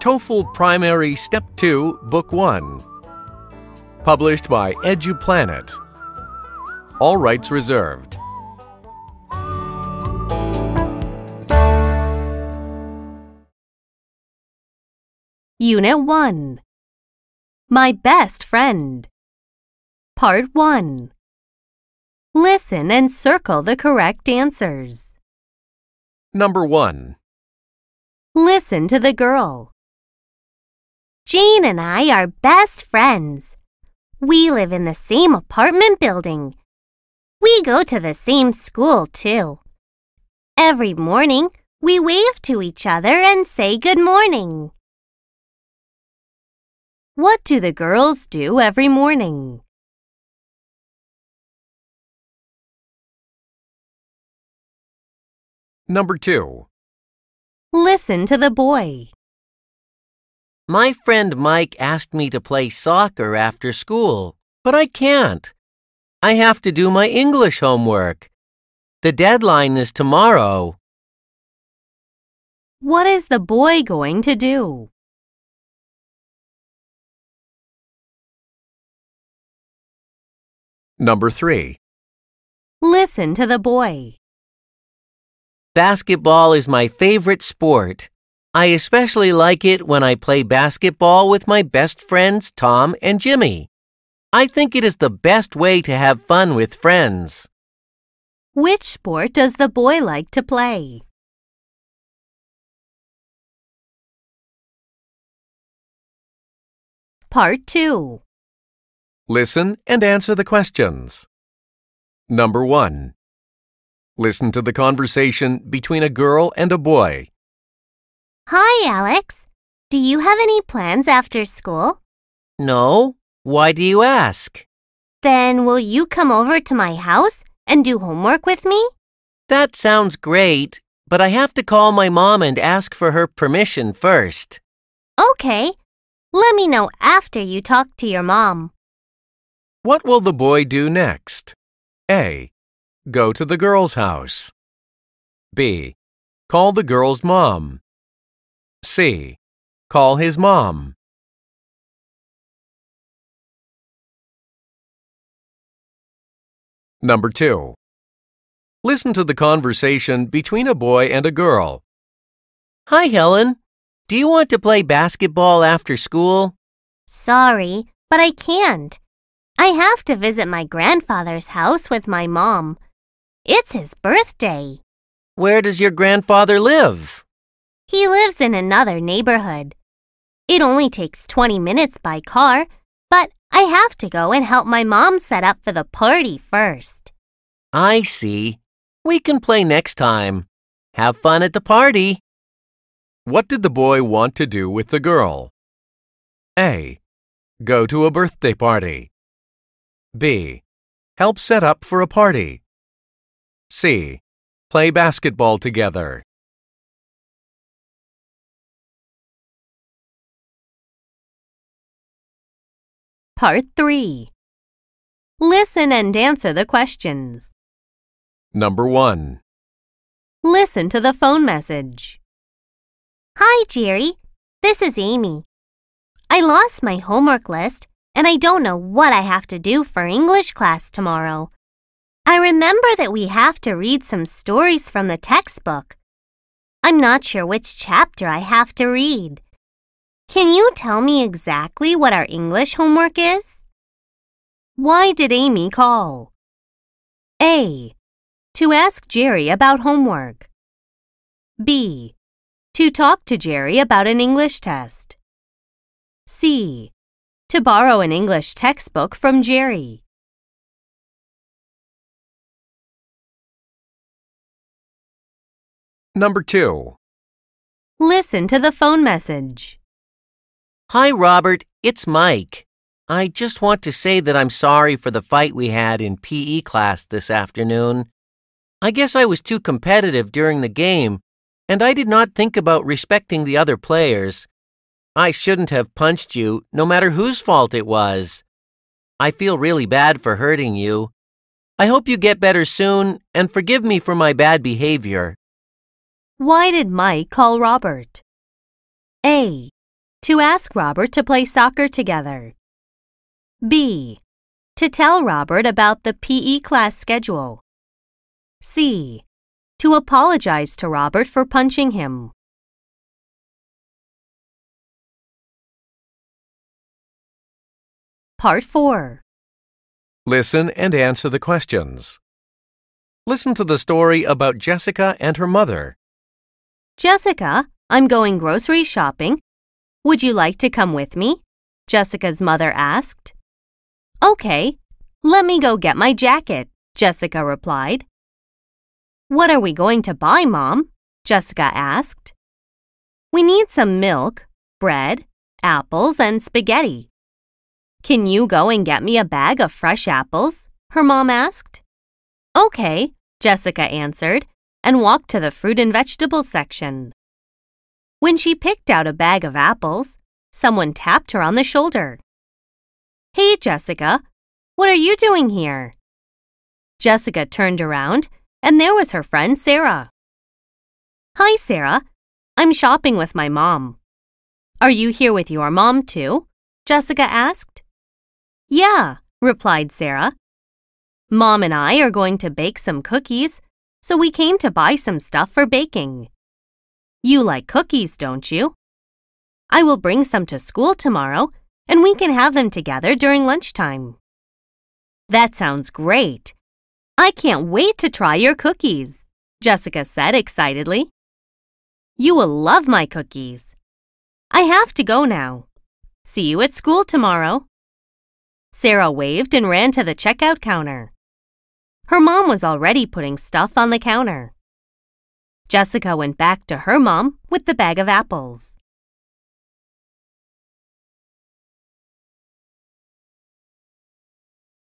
TOEFL Primary Step 2, Book 1. Published by EduPlanet. All rights reserved. Unit 1 My Best Friend Part 1 Listen and circle the correct answers. Number 1. Listen to the girl. Jane and I are best friends. We live in the same apartment building. We go to the same school, too. Every morning, we wave to each other and say good morning. What do the girls do every morning? Number 2. Listen to the boy. My friend Mike asked me to play soccer after school, but I can't. I have to do my English homework. The deadline is tomorrow. What is the boy going to do? Number 3. Listen to the boy. Basketball is my favorite sport. I especially like it when I play basketball with my best friends Tom and Jimmy. I think it is the best way to have fun with friends. Which sport does the boy like to play? Part 2 Listen and answer the questions. Number 1. Listen to the conversation between a girl and a boy. Hi, Alex. Do you have any plans after school? No? Why do you ask? Then will you come over to my house and do homework with me? That sounds great, but I have to call my mom and ask for her permission first. Okay. Let me know after you talk to your mom. What will the boy do next? A. Go to the girl's house. B. Call the girl's mom. C. Call his mom. Number 2. Listen to the conversation between a boy and a girl. Hi, Helen. Do you want to play basketball after school? Sorry, but I can't. I have to visit my grandfather's house with my mom. It's his birthday. Where does your grandfather live? He lives in another neighborhood. It only takes 20 minutes by car, but I have to go and help my mom set up for the party first. I see. We can play next time. Have fun at the party. What did the boy want to do with the girl? A. Go to a birthday party. B. Help set up for a party. C. Play basketball together. Part 3 Listen and answer the questions. Number 1. Listen to the phone message. Hi, Jerry. This is Amy. I lost my homework list and I don't know what I have to do for English class tomorrow. I remember that we have to read some stories from the textbook. I'm not sure which chapter I have to read. Can you tell me exactly what our English homework is? Why did Amy call? A. To ask Jerry about homework. B. To talk to Jerry about an English test. C. To borrow an English textbook from Jerry. Number 2. Listen to the phone message. Hi, Robert. It's Mike. I just want to say that I'm sorry for the fight we had in PE class this afternoon. I guess I was too competitive during the game, and I did not think about respecting the other players. I shouldn't have punched you, no matter whose fault it was. I feel really bad for hurting you. I hope you get better soon and forgive me for my bad behavior. Why did Mike call Robert? A. To ask Robert to play soccer together. B. To tell Robert about the PE class schedule. C. To apologize to Robert for punching him. Part 4 Listen and answer the questions. Listen to the story about Jessica and her mother. Jessica, I'm going grocery shopping. Would you like to come with me? Jessica's mother asked. Okay, let me go get my jacket, Jessica replied. What are we going to buy, Mom? Jessica asked. We need some milk, bread, apples, and spaghetti. Can you go and get me a bag of fresh apples? Her mom asked. Okay, Jessica answered and walked to the fruit and vegetable section. When she picked out a bag of apples, someone tapped her on the shoulder. Hey, Jessica, what are you doing here? Jessica turned around, and there was her friend Sarah. Hi, Sarah. I'm shopping with my mom. Are you here with your mom, too? Jessica asked. Yeah, replied Sarah. Mom and I are going to bake some cookies, so we came to buy some stuff for baking. You like cookies, don't you? I will bring some to school tomorrow, and we can have them together during lunchtime. That sounds great. I can't wait to try your cookies, Jessica said excitedly. You will love my cookies. I have to go now. See you at school tomorrow. Sarah waved and ran to the checkout counter. Her mom was already putting stuff on the counter. Jessica went back to her mom with the bag of apples.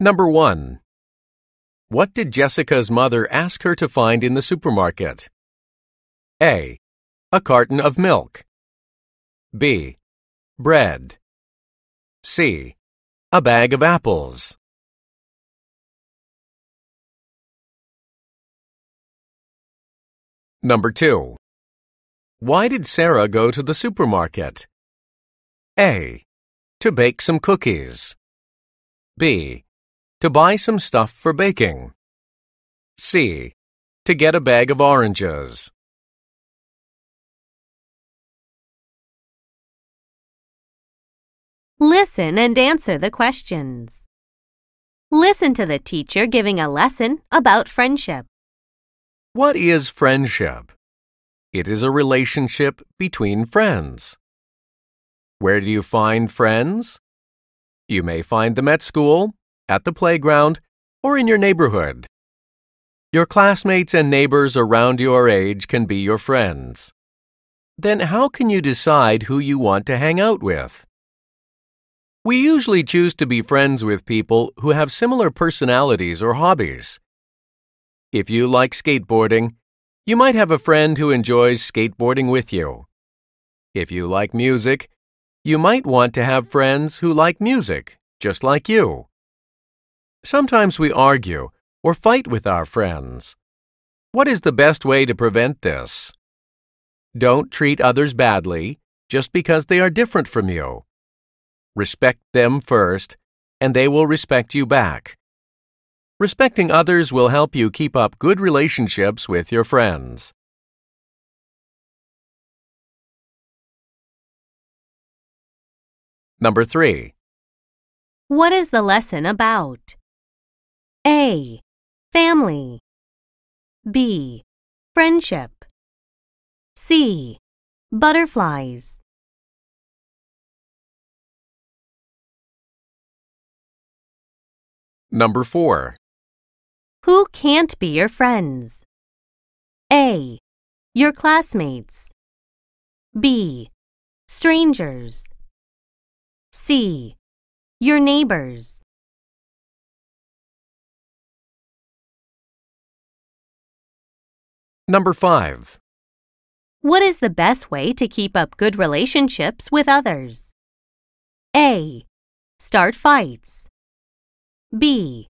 Number 1. What did Jessica's mother ask her to find in the supermarket? A. A carton of milk. B. Bread. C. A bag of apples. Number 2. Why did Sarah go to the supermarket? A. To bake some cookies. B. To buy some stuff for baking. C. To get a bag of oranges. Listen and answer the questions. Listen to the teacher giving a lesson about friendship. What is friendship? It is a relationship between friends. Where do you find friends? You may find them at school, at the playground, or in your neighborhood. Your classmates and neighbors around your age can be your friends. Then how can you decide who you want to hang out with? We usually choose to be friends with people who have similar personalities or hobbies. If you like skateboarding, you might have a friend who enjoys skateboarding with you. If you like music, you might want to have friends who like music, just like you. Sometimes we argue or fight with our friends. What is the best way to prevent this? Don't treat others badly just because they are different from you. Respect them first, and they will respect you back. Respecting others will help you keep up good relationships with your friends. Number 3. What is the lesson about? A. Family. B. Friendship. C. Butterflies. Number 4. Who can't be your friends? A. Your classmates. B. Strangers. C. Your neighbors. Number 5. What is the best way to keep up good relationships with others? A. Start fights. B.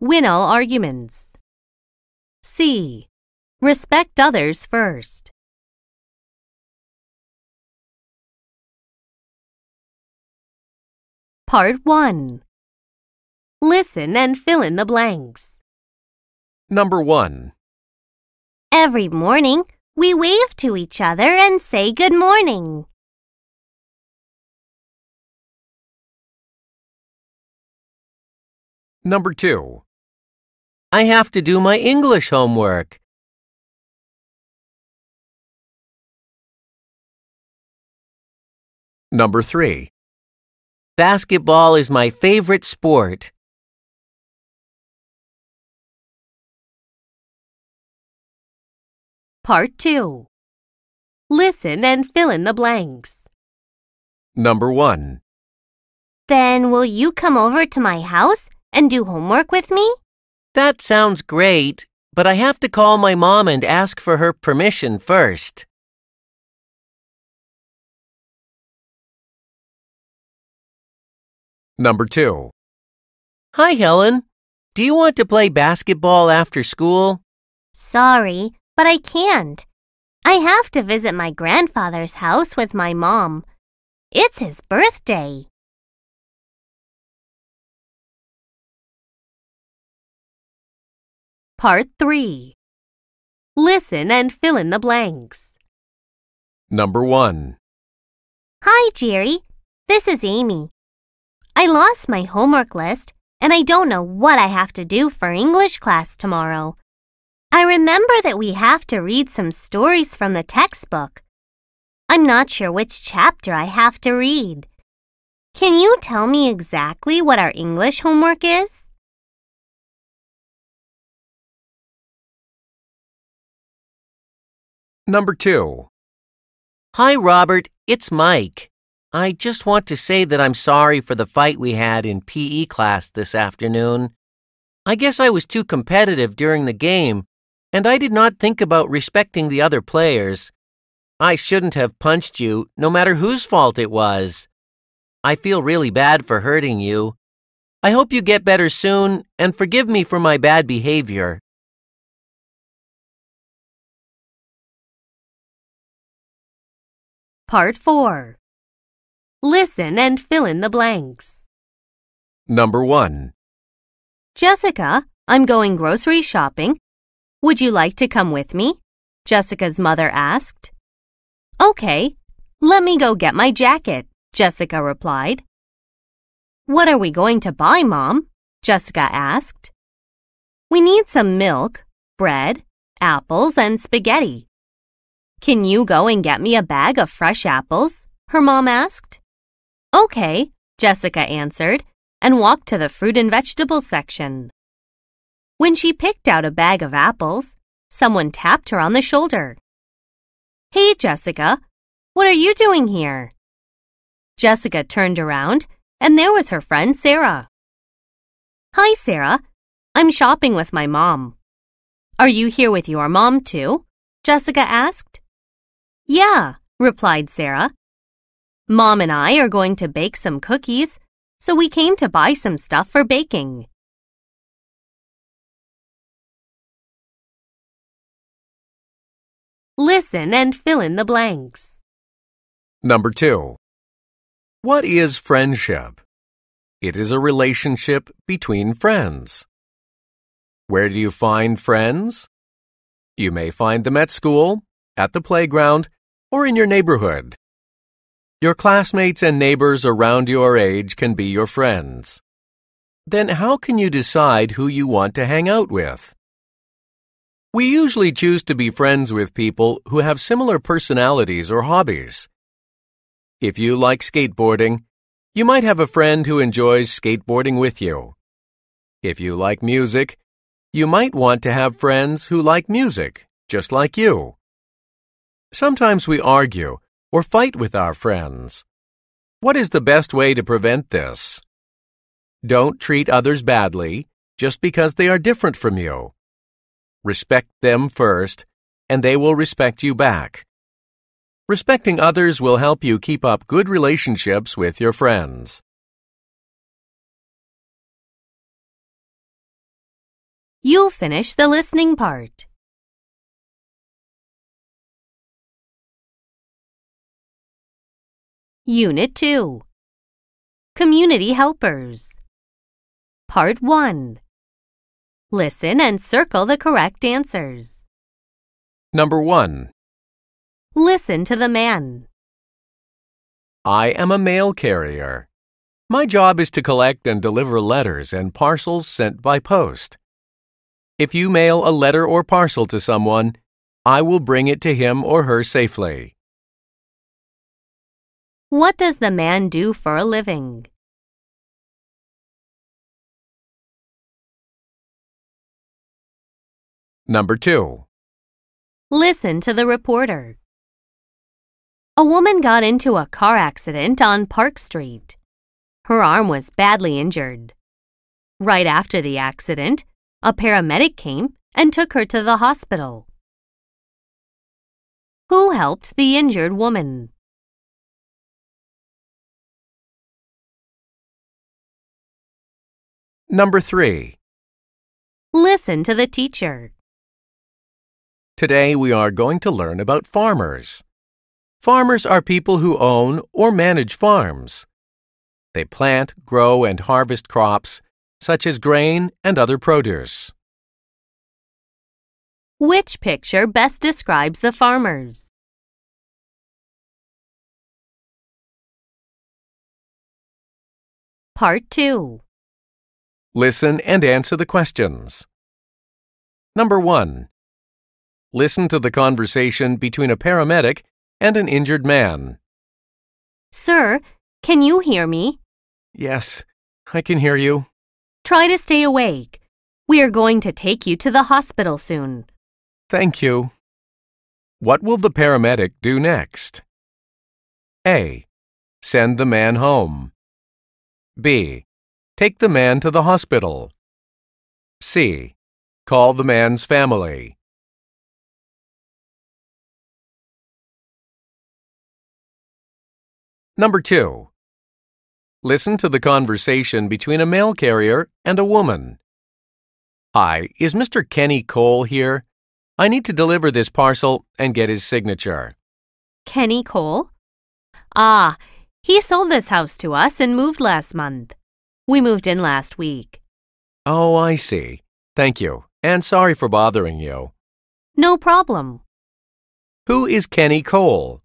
Win all arguments. C. Respect others first. Part 1 Listen and fill in the blanks. Number 1. Every morning, we wave to each other and say good morning. Number 2. I have to do my English homework. Number 3. Basketball is my favorite sport. Part 2 Listen and fill in the blanks. Number 1. Then will you come over to my house and do homework with me? That sounds great, but I have to call my mom and ask for her permission first. Number 2. Hi, Helen. Do you want to play basketball after school? Sorry, but I can't. I have to visit my grandfather's house with my mom. It's his birthday. Part 3 Listen and fill in the blanks. Number 1. Hi, Jerry. This is Amy. I lost my homework list and I don't know what I have to do for English class tomorrow. I remember that we have to read some stories from the textbook. I'm not sure which chapter I have to read. Can you tell me exactly what our English homework is? Number 2. Hi, Robert. It's Mike. I just want to say that I'm sorry for the fight we had in PE class this afternoon. I guess I was too competitive during the game, and I did not think about respecting the other players. I shouldn't have punched you, no matter whose fault it was. I feel really bad for hurting you. I hope you get better soon, and forgive me for my bad behavior. Part 4 Listen and fill in the blanks. Number 1. Jessica, I'm going grocery shopping. Would you like to come with me? Jessica's mother asked. Okay, let me go get my jacket, Jessica replied. What are we going to buy, Mom? Jessica asked. We need some milk, bread, apples, and spaghetti. Can you go and get me a bag of fresh apples? Her mom asked. Okay, Jessica answered and walked to the fruit and vegetable section. When she picked out a bag of apples, someone tapped her on the shoulder. Hey, Jessica, what are you doing here? Jessica turned around and there was her friend Sarah. Hi, Sarah. I'm shopping with my mom. Are you here with your mom too? Jessica asked. Yeah, replied Sarah. Mom and I are going to bake some cookies, so we came to buy some stuff for baking. Listen and fill in the blanks. Number 2. What is friendship? It is a relationship between friends. Where do you find friends? You may find them at school, at the playground, or in your neighborhood. Your classmates and neighbors around your age can be your friends. Then how can you decide who you want to hang out with? We usually choose to be friends with people who have similar personalities or hobbies. If you like skateboarding, you might have a friend who enjoys skateboarding with you. If you like music, you might want to have friends who like music, just like you. Sometimes we argue or fight with our friends. What is the best way to prevent this? Don't treat others badly just because they are different from you. Respect them first, and they will respect you back. Respecting others will help you keep up good relationships with your friends. You'll finish the listening part. Unit 2 Community helpers. Part 1. Listen and circle the correct answers. Number 1. Listen to the man. I am a mail carrier. My job is to collect and deliver letters and parcels sent by post. If you mail a letter or parcel to someone, I will bring it to him or her safely. What does the man do for a living? Number 2. Listen to the reporter. A woman got into a car accident on Park Street. Her arm was badly injured. Right after the accident, a paramedic came and took her to the hospital. Who helped the injured woman? Number 3. Listen to the teacher. Today we are going to learn about farmers. Farmers are people who own or manage farms. They plant, grow, and harvest crops such as grain and other produce. Which picture best describes the farmers? Part 2. Listen and answer the questions. Number 1. Listen to the conversation between a paramedic and an injured man. Sir, can you hear me? Yes, I can hear you. Try to stay awake. We are going to take you to the hospital soon. Thank you. What will the paramedic do next? A. Send the man home. B. Take the man to the hospital. C. Call the man's family. Number 2. Listen to the conversation between a mail carrier and a woman. Hi, is Mr. Kenny Cole here? I need to deliver this parcel and get his signature. Kenny Cole? Ah, he sold this house to us and moved last month. We moved in last week. Oh, I see. Thank you, and sorry for bothering you. No problem. Who is Kenny Cole?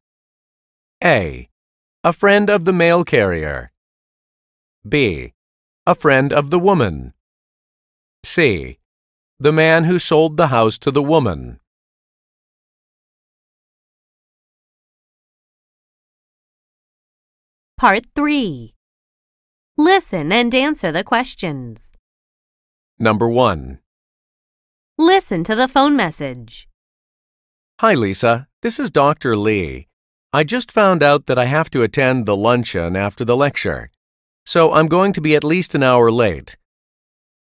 A. A friend of the mail carrier. B. A friend of the woman. C. The man who sold the house to the woman. Part 3. Listen and answer the questions. Number 1. Listen to the phone message. Hi, Lisa. This is Dr. Lee. I just found out that I have to attend the luncheon after the lecture, so I'm going to be at least an hour late.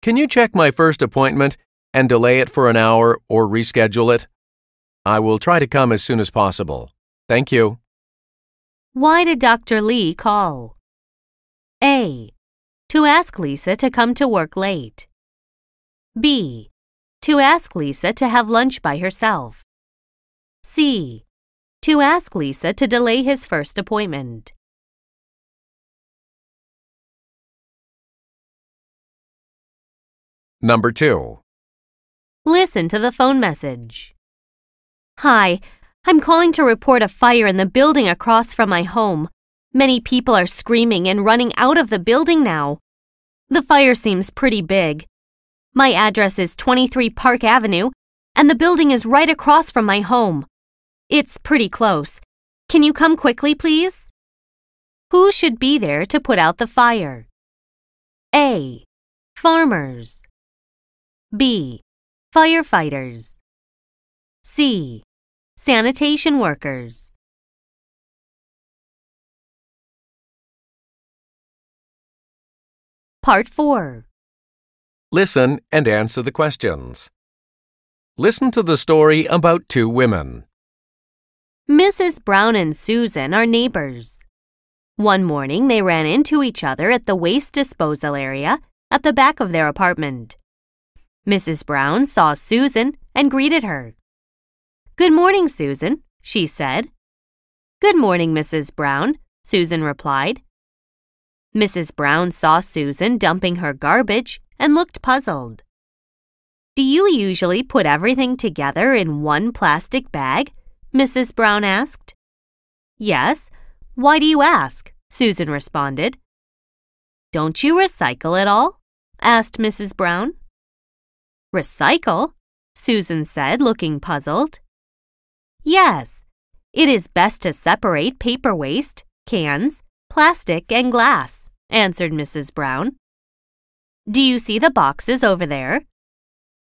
Can you check my first appointment and delay it for an hour or reschedule it? I will try to come as soon as possible. Thank you. Why did Dr. Lee call? A. To ask Lisa to come to work late. B. To ask Lisa to have lunch by herself. C. To ask Lisa to delay his first appointment. Number 2. Listen to the phone message. Hi, I'm calling to report a fire in the building across from my home. Many people are screaming and running out of the building now. The fire seems pretty big. My address is 23 Park Avenue, and the building is right across from my home. It's pretty close. Can you come quickly, please? Who should be there to put out the fire? A. Farmers. B. Firefighters. C. Sanitation workers. Part 4. Listen and answer the questions. Listen to the story about two women. Mrs. Brown and Susan are neighbors. One morning they ran into each other at the waste disposal area at the back of their apartment. Mrs. Brown saw Susan and greeted her. Good morning, Susan, she said. Good morning, Mrs. Brown, Susan replied. Mrs. Brown saw Susan dumping her garbage and looked puzzled. Do you usually put everything together in one plastic bag? Mrs. Brown asked. Yes. Why do you ask? Susan responded. Don't you recycle at all? asked Mrs. Brown. Recycle? Susan said, looking puzzled. Yes. It is best to separate paper waste, cans, plastic, and glass, answered Mrs. Brown. Do you see the boxes over there?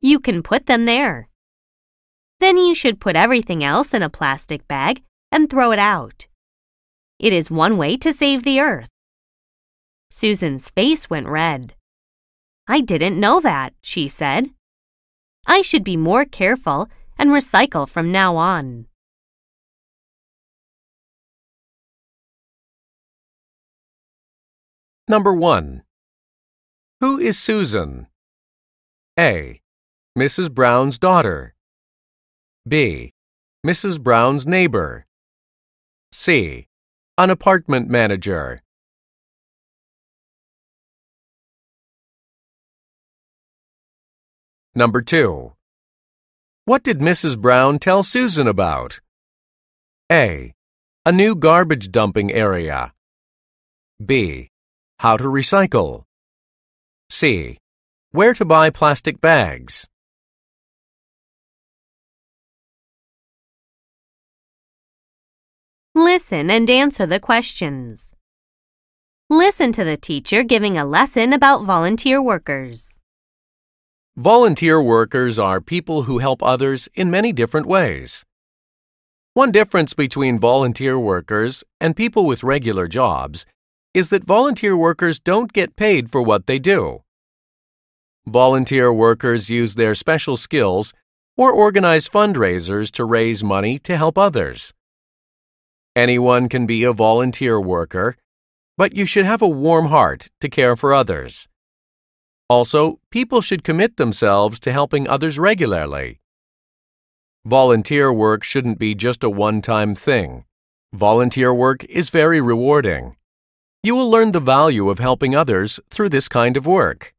You can put them there. Then you should put everything else in a plastic bag and throw it out. It is one way to save the earth. Susan's face went red. I didn't know that, she said. I should be more careful and recycle from now on. Number 1. Who is Susan? A. Mrs. Brown's daughter. B. Mrs. Brown's neighbor. C. An apartment manager. Number 2. What did Mrs. Brown tell Susan about? A. A new garbage dumping area. B. How to recycle. C. Where to buy plastic bags. Listen and answer the questions. Listen to the teacher giving a lesson about volunteer workers. Volunteer workers are people who help others in many different ways. One difference between volunteer workers and people with regular jobs is that volunteer workers don't get paid for what they do. Volunteer workers use their special skills or organize fundraisers to raise money to help others. Anyone can be a volunteer worker, but you should have a warm heart to care for others. Also, people should commit themselves to helping others regularly. Volunteer work shouldn't be just a one time thing. Volunteer work is very rewarding. You will learn the value of helping others through this kind of work.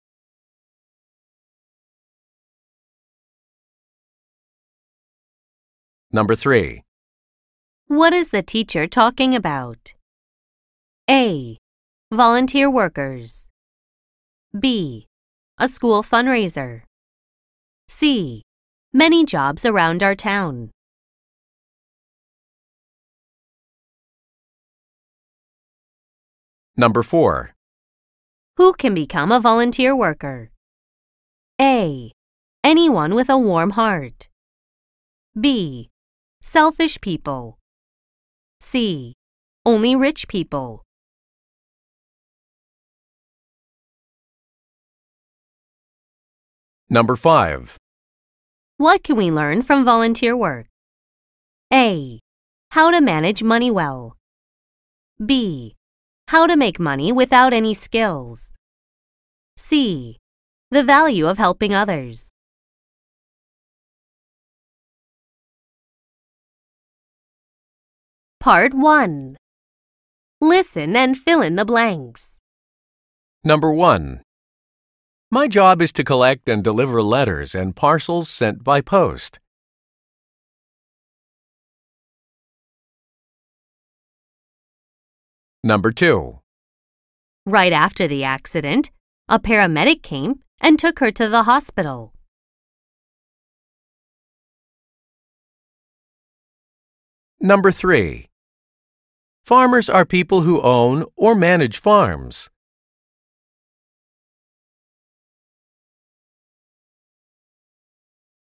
Number 3. What is the teacher talking about? A. Volunteer workers. B. A school fundraiser. C. Many jobs around our town. Number 4. Who can become a volunteer worker? A. Anyone with a warm heart. B. Selfish people. C. Only rich people. Number 5. What can we learn from volunteer work? A. How to manage money well. B. How to make money without any skills. C. The value of helping others. Part 1 Listen and fill in the blanks. Number 1. My job is to collect and deliver letters and parcels sent by post. Number 2. Right after the accident, a paramedic came and took her to the hospital. Number 3. Farmers are people who own or manage farms.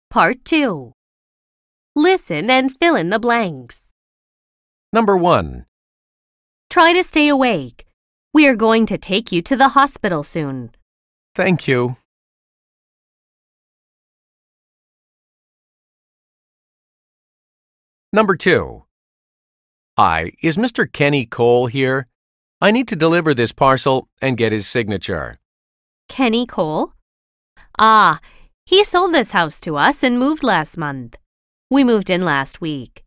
Part 2 Listen and fill in the blanks. Number 1. Try to stay awake. We are going to take you to the hospital soon. Thank you. Number 2. Hi, is Mr. Kenny Cole here? I need to deliver this parcel and get his signature. Kenny Cole? Ah, he sold this house to us and moved last month. We moved in last week.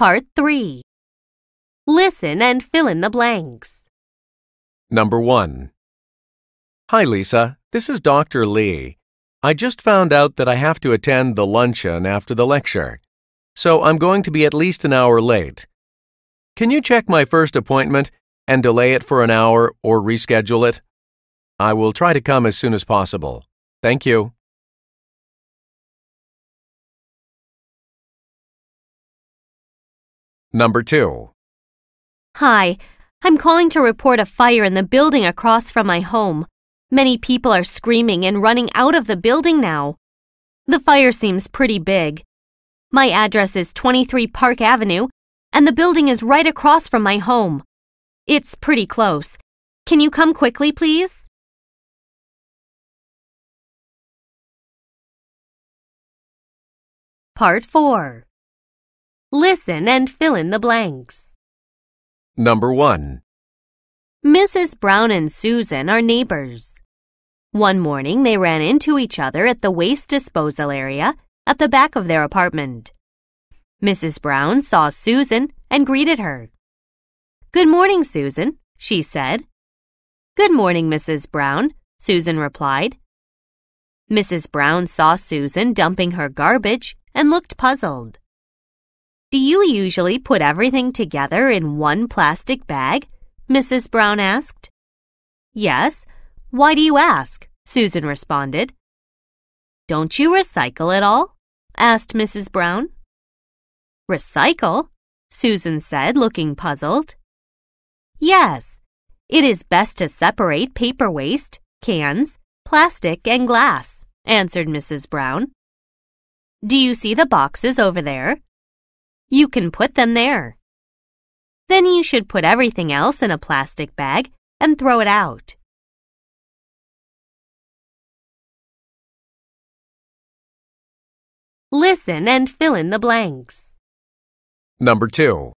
Part 3. Listen and fill in the blanks. Number 1. Hi, Lisa. This is Dr. Lee. I just found out that I have to attend the luncheon after the lecture, so I'm going to be at least an hour late. Can you check my first appointment and delay it for an hour or reschedule it? I will try to come as soon as possible. Thank you. Number 2. Hi, I'm calling to report a fire in the building across from my home. Many people are screaming and running out of the building now. The fire seems pretty big. My address is 23 Park Avenue, and the building is right across from my home. It's pretty close. Can you come quickly, please? Part 4. Listen and fill in the blanks. Number 1. Mrs. Brown and Susan are neighbors. One morning they ran into each other at the waste disposal area at the back of their apartment. Mrs. Brown saw Susan and greeted her. Good morning, Susan, she said. Good morning, Mrs. Brown, Susan replied. Mrs. Brown saw Susan dumping her garbage and looked puzzled. Do you usually put everything together in one plastic bag? Mrs. Brown asked. Yes. Why do you ask? Susan responded. Don't you recycle at all? asked Mrs. Brown. Recycle? Susan said, looking puzzled. Yes. It is best to separate paper waste, cans, plastic, and glass, answered Mrs. Brown. Do you see the boxes over there? You can put them there. Then you should put everything else in a plastic bag and throw it out. Listen and fill in the blanks. Number 2.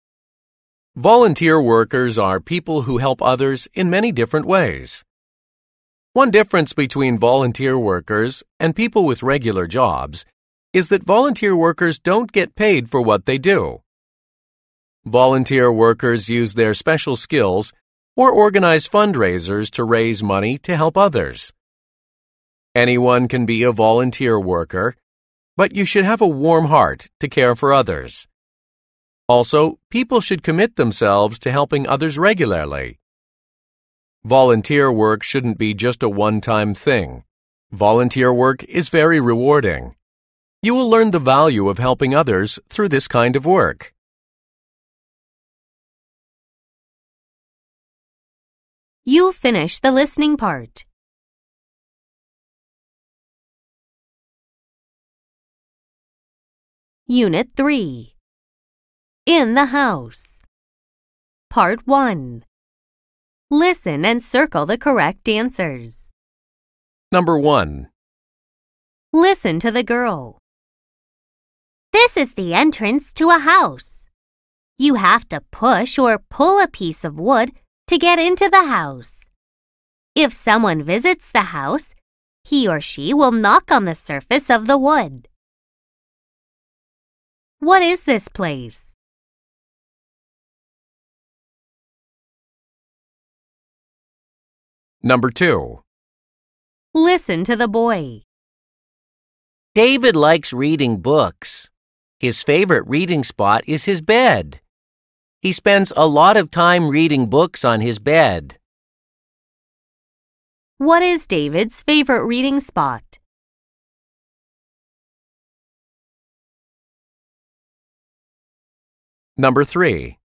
Volunteer workers are people who help others in many different ways. One difference between volunteer workers and people with regular jobs is that volunteer workers don't get paid for what they do. Volunteer workers use their special skills or organize fundraisers to raise money to help others. Anyone can be a volunteer worker, but you should have a warm heart to care for others. Also, people should commit themselves to helping others regularly. Volunteer work shouldn't be just a one-time thing. Volunteer work is very rewarding. You will learn the value of helping others through this kind of work. You finish the listening part. Unit 3 In the House Part 1 Listen and circle the correct answers. Number 1. Listen to the girl. This is the entrance to a house. You have to push or pull a piece of wood to get into the house. If someone visits the house, he or she will knock on the surface of the wood. What is this place? Number 2. Listen to the boy. David likes reading books. His favorite reading spot is his bed. He spends a lot of time reading books on his bed. What is David's favorite reading spot? Number 3.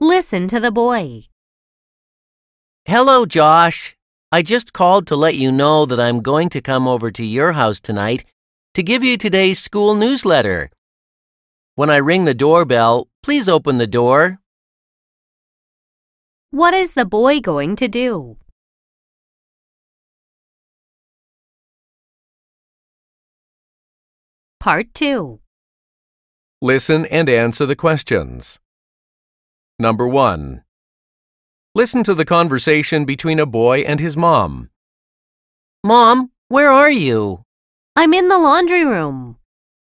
Listen to the boy. Hello, Josh. I just called to let you know that I'm going to come over to your house tonight to give you today's school newsletter. When I ring the doorbell, please open the door. What is the boy going to do? Part 2 Listen and answer the questions. Number 1. Listen to the conversation between a boy and his mom. Mom, where are you? I'm in the laundry room.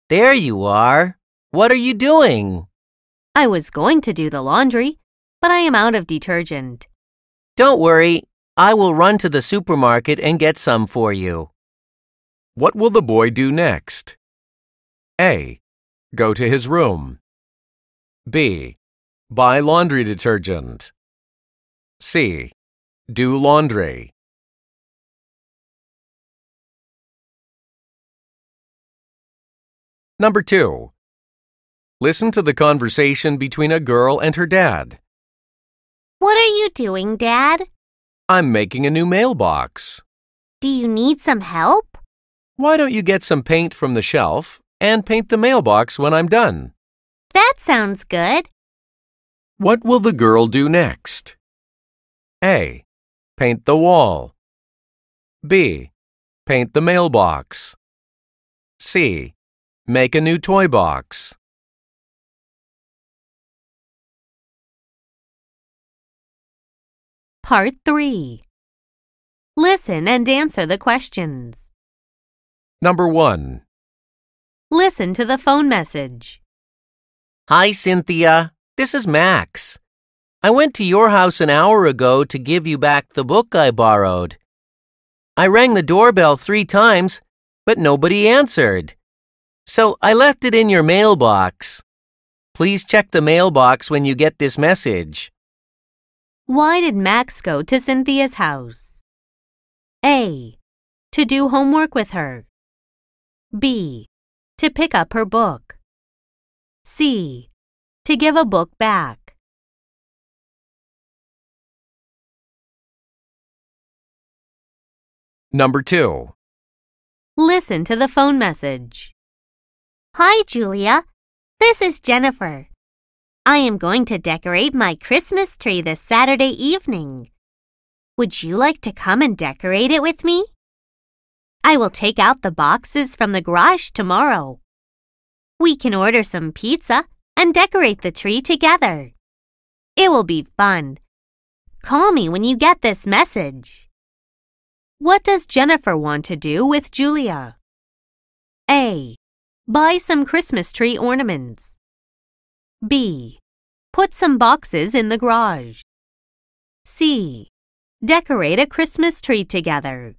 There you are. What are you doing? I was going to do the laundry, but I am out of detergent. Don't worry, I will run to the supermarket and get some for you. What will the boy do next? A. Go to his room. B. Buy laundry detergent. C. Do laundry. Number 2. Listen to the conversation between a girl and her dad. What are you doing, Dad? I'm making a new mailbox. Do you need some help? Why don't you get some paint from the shelf and paint the mailbox when I'm done? That sounds good. What will the girl do next? A. Paint the wall. B. Paint the mailbox. C. Make a new toy box. Part 3. Listen and answer the questions. Number 1. Listen to the phone message. Hi, Cynthia. This is Max. I went to your house an hour ago to give you back the book I borrowed. I rang the doorbell three times, but nobody answered. So I left it in your mailbox. Please check the mailbox when you get this message. Why did Max go to Cynthia's house? A. To do homework with her. B. To pick up her book. C. To give a book back. Number 2. Listen to the phone message. Hi, Julia. This is Jennifer. I am going to decorate my Christmas tree this Saturday evening. Would you like to come and decorate it with me? I will take out the boxes from the garage tomorrow. We can order some pizza and decorate the tree together. It will be fun. Call me when you get this message. What does Jennifer want to do with Julia? A. Buy some Christmas tree ornaments. B. Put some boxes in the garage. C. Decorate a Christmas tree together.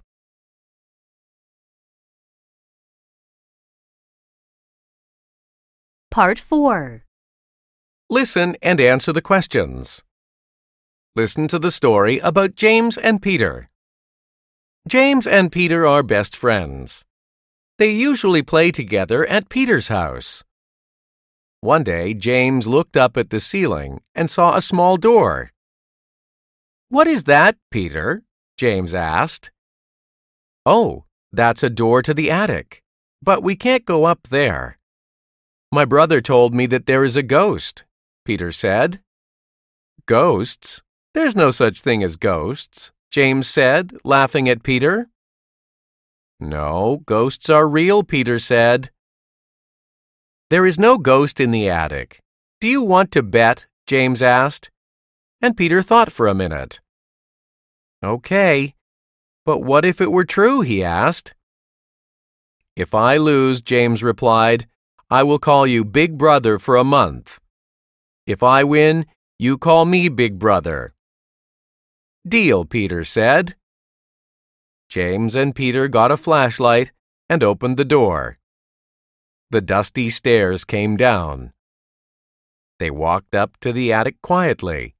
Part 4. Listen and answer the questions. Listen to the story about James and Peter. James and Peter are best friends. They usually play together at Peter's house. One day, James looked up at the ceiling and saw a small door. What is that, Peter? James asked. Oh, that's a door to the attic, but we can't go up there. My brother told me that there is a ghost, Peter said. Ghosts? There's no such thing as ghosts, James said, laughing at Peter. No, ghosts are real, Peter said. There is no ghost in the attic. Do you want to bet? James asked. And Peter thought for a minute. Okay, but what if it were true? he asked. If I lose, James replied, I will call you Big Brother for a month. If I win, you call me Big Brother. Deal, Peter said. James and Peter got a flashlight and opened the door. The dusty stairs came down. They walked up to the attic quietly.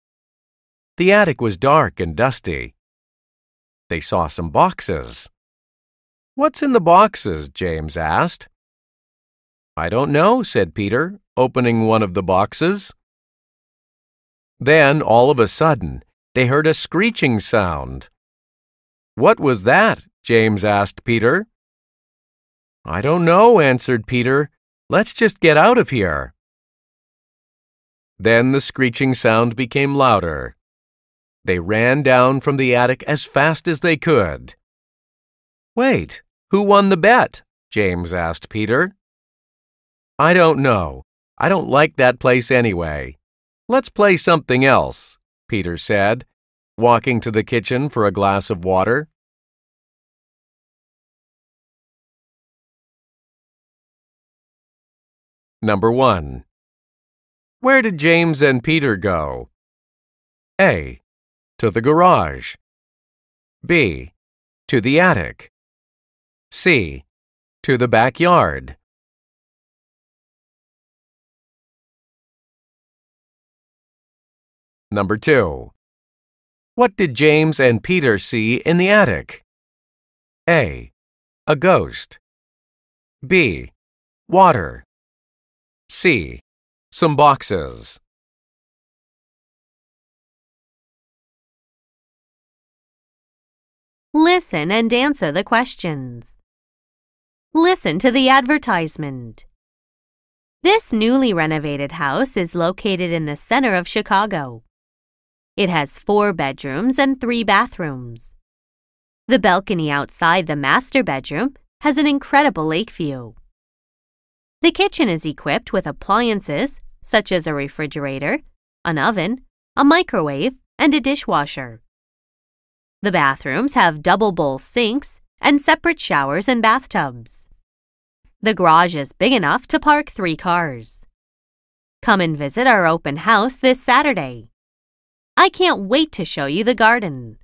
The attic was dark and dusty. They saw some boxes. What's in the boxes? James asked. I don't know, said Peter, opening one of the boxes. Then, all of a sudden, they heard a screeching sound. What was that? James asked Peter. I don't know, answered Peter. Let's just get out of here. Then the screeching sound became louder. They ran down from the attic as fast as they could. Wait, who won the bet? James asked Peter. I don't know. I don't like that place anyway. Let's play something else, Peter said, walking to the kitchen for a glass of water. Number 1. Where did James and Peter go? A. To the garage. B. To the attic. C. To the backyard. Number 2. What did James and Peter see in the attic? A. A ghost. B. Water. C. Some boxes. Listen and answer the questions. Listen to the advertisement. This newly renovated house is located in the center of Chicago. It has four bedrooms and three bathrooms. The balcony outside the master bedroom has an incredible lake view. The kitchen is equipped with appliances such as a refrigerator, an oven, a microwave, and a dishwasher. The bathrooms have double bowl sinks and separate showers and bathtubs. The garage is big enough to park three cars. Come and visit our open house this Saturday. I can't wait to show you the garden.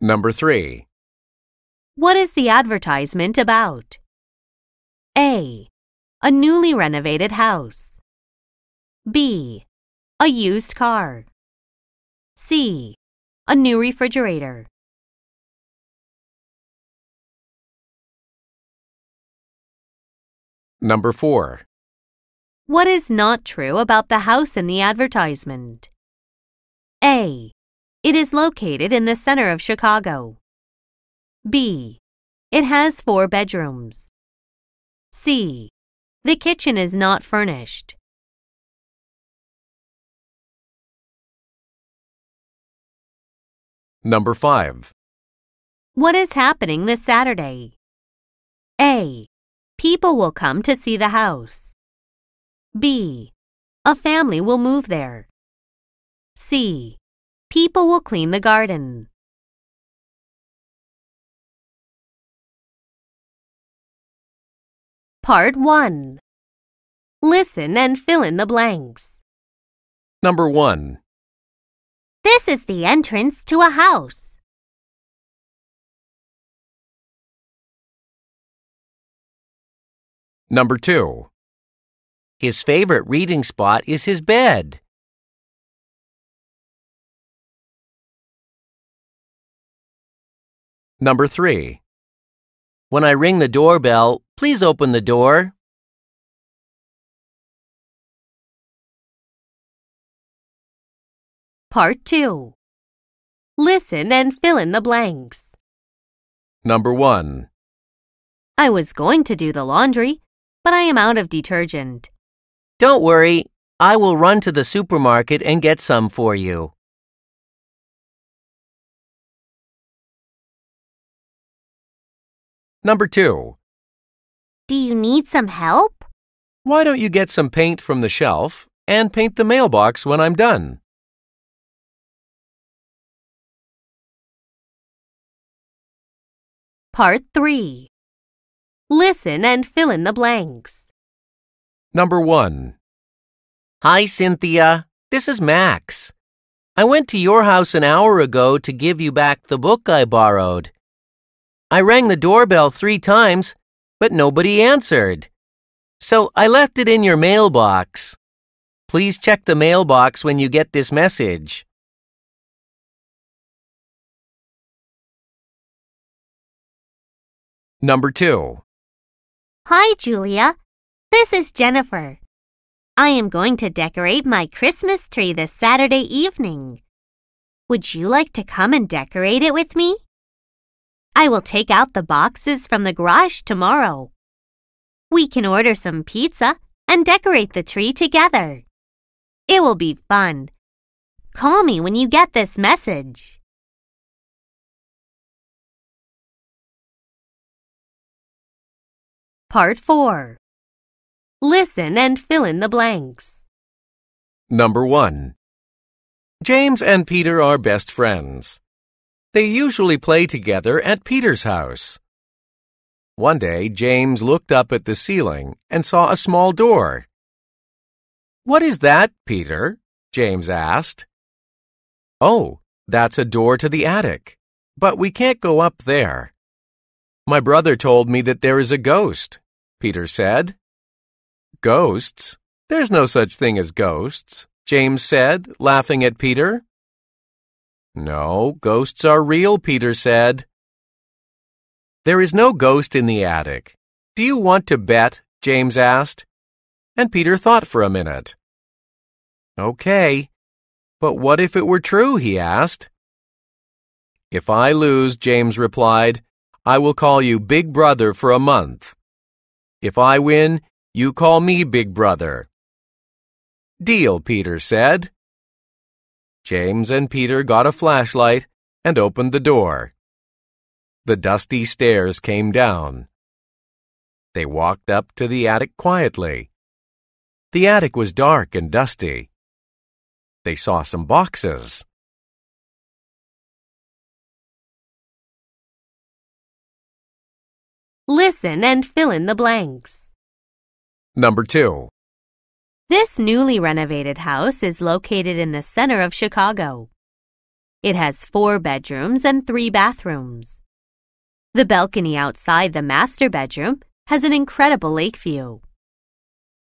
Number 3. What is the advertisement about? A. A newly renovated house. B. A used car. C. A new refrigerator. Number 4. What is not true about the house in the advertisement? A. It is located in the center of Chicago. B. It has four bedrooms. C. The kitchen is not furnished. Number 5. What is happening this Saturday? A. People will come to see the house. B. A family will move there. C. People will clean the garden. Part 1. Listen and fill in the blanks. Number 1. This is the entrance to a house. Number 2. His favorite reading spot is his bed. Number 3. When I ring the doorbell, please open the door. Part 2. Listen and fill in the blanks. Number 1. I was going to do the laundry, but I am out of detergent. Don't worry, I will run to the supermarket and get some for you. Number 2. Do you need some help? Why don't you get some paint from the shelf and paint the mailbox when I'm done? Part 3. Listen and fill in the blanks. Number 1. Hi, Cynthia. This is Max. I went to your house an hour ago to give you back the book I borrowed. I rang the doorbell three times, but nobody answered. So I left it in your mailbox. Please check the mailbox when you get this message. Number 2. Hi, Julia. This is Jennifer. I am going to decorate my Christmas tree this Saturday evening. Would you like to come and decorate it with me? I will take out the boxes from the garage tomorrow. We can order some pizza and decorate the tree together. It will be fun. Call me when you get this message. Part 4. Listen and fill in the blanks. Number 1. James and Peter are best friends. They usually play together at Peter's house. One day, James looked up at the ceiling and saw a small door. What is that, Peter? James asked. Oh, that's a door to the attic. But we can't go up there. My brother told me that there is a ghost, Peter said. Ghosts? There's no such thing as ghosts, James said, laughing at Peter. No, ghosts are real, Peter said. There is no ghost in the attic. Do you want to bet? James asked. And Peter thought for a minute. Okay, but what if it were true? he asked. If I lose, James replied, I will call you Big Brother for a month. If I win, you call me Big Brother. Deal, Peter said. James and Peter got a flashlight and opened the door. The dusty stairs came down. They walked up to the attic quietly. The attic was dark and dusty. They saw some boxes. Listen and fill in the blanks. Number two. This newly renovated house is located in the center of Chicago. It has four bedrooms and three bathrooms. The balcony outside the master bedroom has an incredible lake view.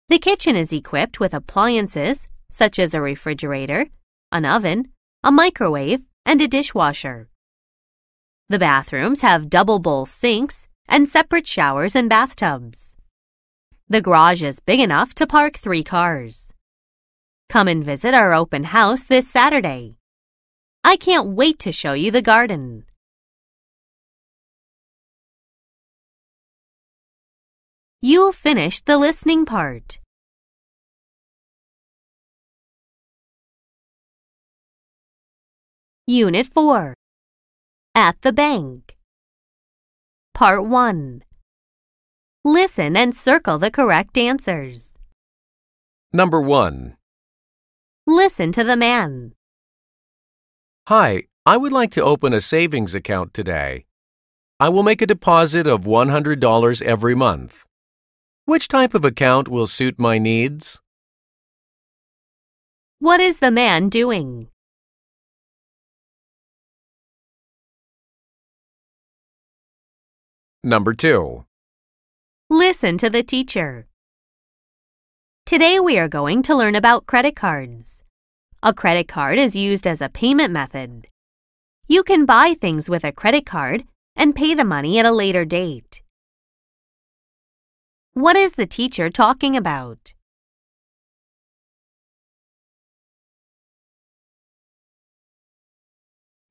The kitchen is equipped with appliances such as a refrigerator, an oven, a microwave, and a dishwasher. The bathrooms have double bowl sinks and separate showers and bathtubs. The garage is big enough to park three cars. Come and visit our open house this Saturday. I can't wait to show you the garden. You'll finish the listening part. Unit 4 At the Bank Part 1 Listen and circle the correct answers. Number one. Listen to the man. Hi, I would like to open a savings account today. I will make a deposit of $100 every month. Which type of account will suit my needs? What is the man doing? Number two. Listen to the teacher. Today we are going to learn about credit cards. A credit card is used as a payment method. You can buy things with a credit card and pay the money at a later date. What is the teacher talking about?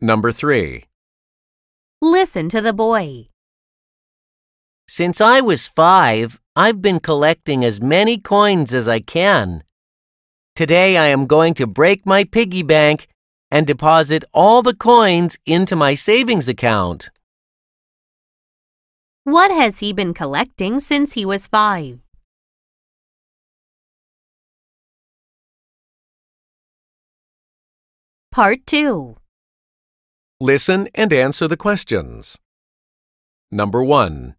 Number three. Listen to the boy. Since I was five, I've been collecting as many coins as I can. Today I am going to break my piggy bank and deposit all the coins into my savings account. What has he been collecting since he was five? Part 2 Listen and answer the questions. Number one.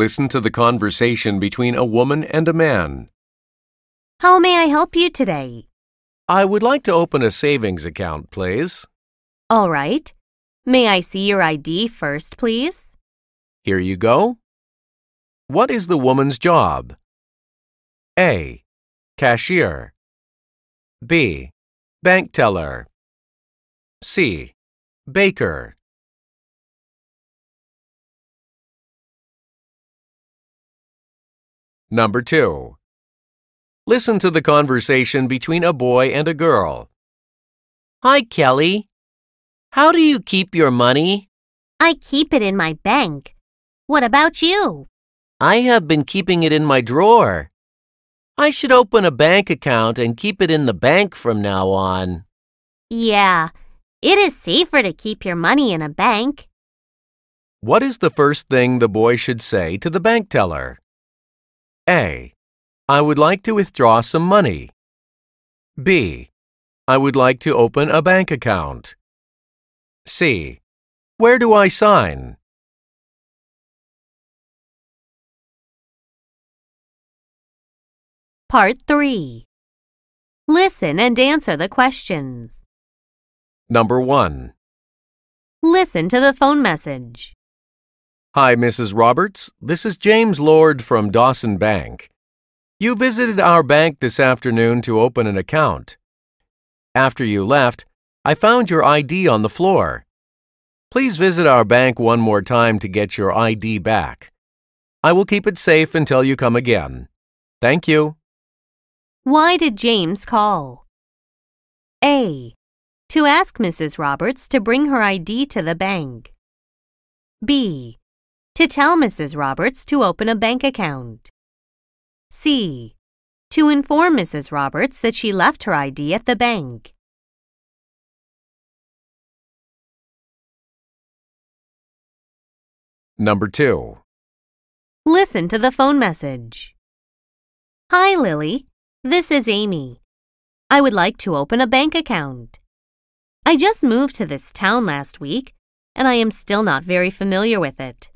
Listen to the conversation between a woman and a man. How may I help you today? I would like to open a savings account, please. All right. May I see your ID first, please? Here you go. What is the woman's job? A. Cashier. B. Bank teller. C. Baker. Number 2. Listen to the conversation between a boy and a girl. Hi, Kelly. How do you keep your money? I keep it in my bank. What about you? I have been keeping it in my drawer. I should open a bank account and keep it in the bank from now on. Yeah, it is safer to keep your money in a bank. What is the first thing the boy should say to the bank teller? A. I would like to withdraw some money. B. I would like to open a bank account. C. Where do I sign? Part 3 Listen and answer the questions. Number 1. Listen to the phone message. Hi, Mrs. Roberts. This is James Lord from Dawson Bank. You visited our bank this afternoon to open an account. After you left, I found your ID on the floor. Please visit our bank one more time to get your ID back. I will keep it safe until you come again. Thank you. Why did James call? A. To ask Mrs. Roberts to bring her ID to the bank. B. To tell Mrs. Roberts to open a bank account. C. To inform Mrs. Roberts that she left her ID at the bank. Number 2. Listen to the phone message. Hi, Lily. This is Amy. I would like to open a bank account. I just moved to this town last week, and I am still not very familiar with it.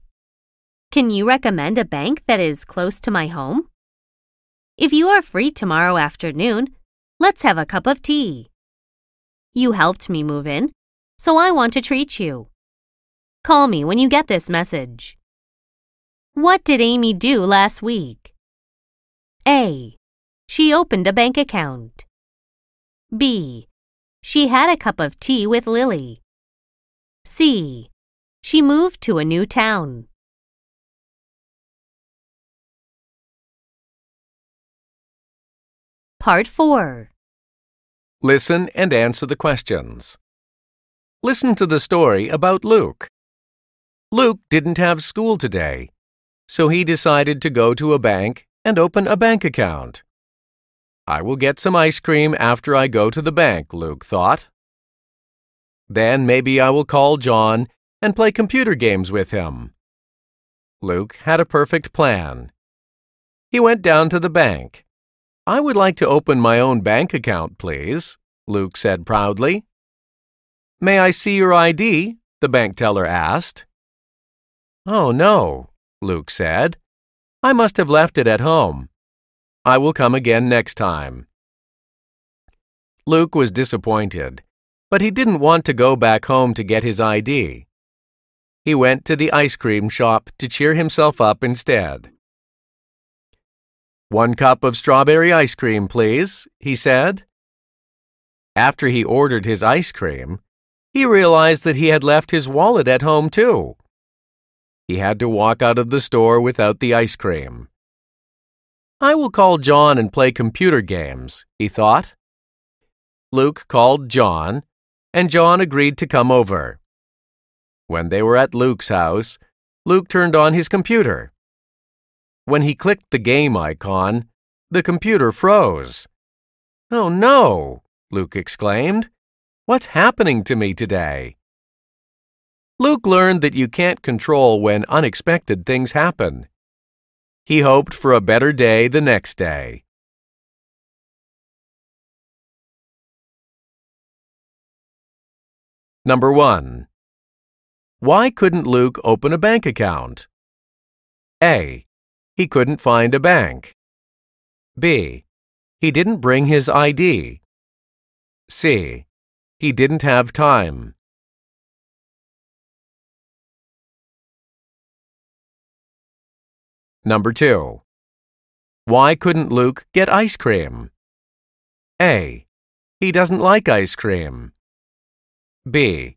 Can you recommend a bank that is close to my home? If you are free tomorrow afternoon, let's have a cup of tea. You helped me move in, so I want to treat you. Call me when you get this message. What did Amy do last week? A. She opened a bank account. B. She had a cup of tea with Lily. C. She moved to a new town. Part 4 Listen and answer the questions. Listen to the story about Luke. Luke didn't have school today, so he decided to go to a bank and open a bank account. I will get some ice cream after I go to the bank, Luke thought. Then maybe I will call John and play computer games with him. Luke had a perfect plan. He went down to the bank. I would like to open my own bank account, please, Luke said proudly. May I see your ID? the bank teller asked. Oh, no, Luke said. I must have left it at home. I will come again next time. Luke was disappointed, but he didn't want to go back home to get his ID. He went to the ice cream shop to cheer himself up instead. One cup of strawberry ice cream, please, he said. After he ordered his ice cream, he realized that he had left his wallet at home too. He had to walk out of the store without the ice cream. I will call John and play computer games, he thought. Luke called John, and John agreed to come over. When they were at Luke's house, Luke turned on his computer. When he clicked the game icon, the computer froze. Oh no, Luke exclaimed. What's happening to me today? Luke learned that you can't control when unexpected things happen. He hoped for a better day the next day. Number 1. Why couldn't Luke open a bank account? A. He couldn't find a bank. B. He didn't bring his ID. C. He didn't have time. Number 2. Why couldn't Luke get ice cream? A. He doesn't like ice cream. B.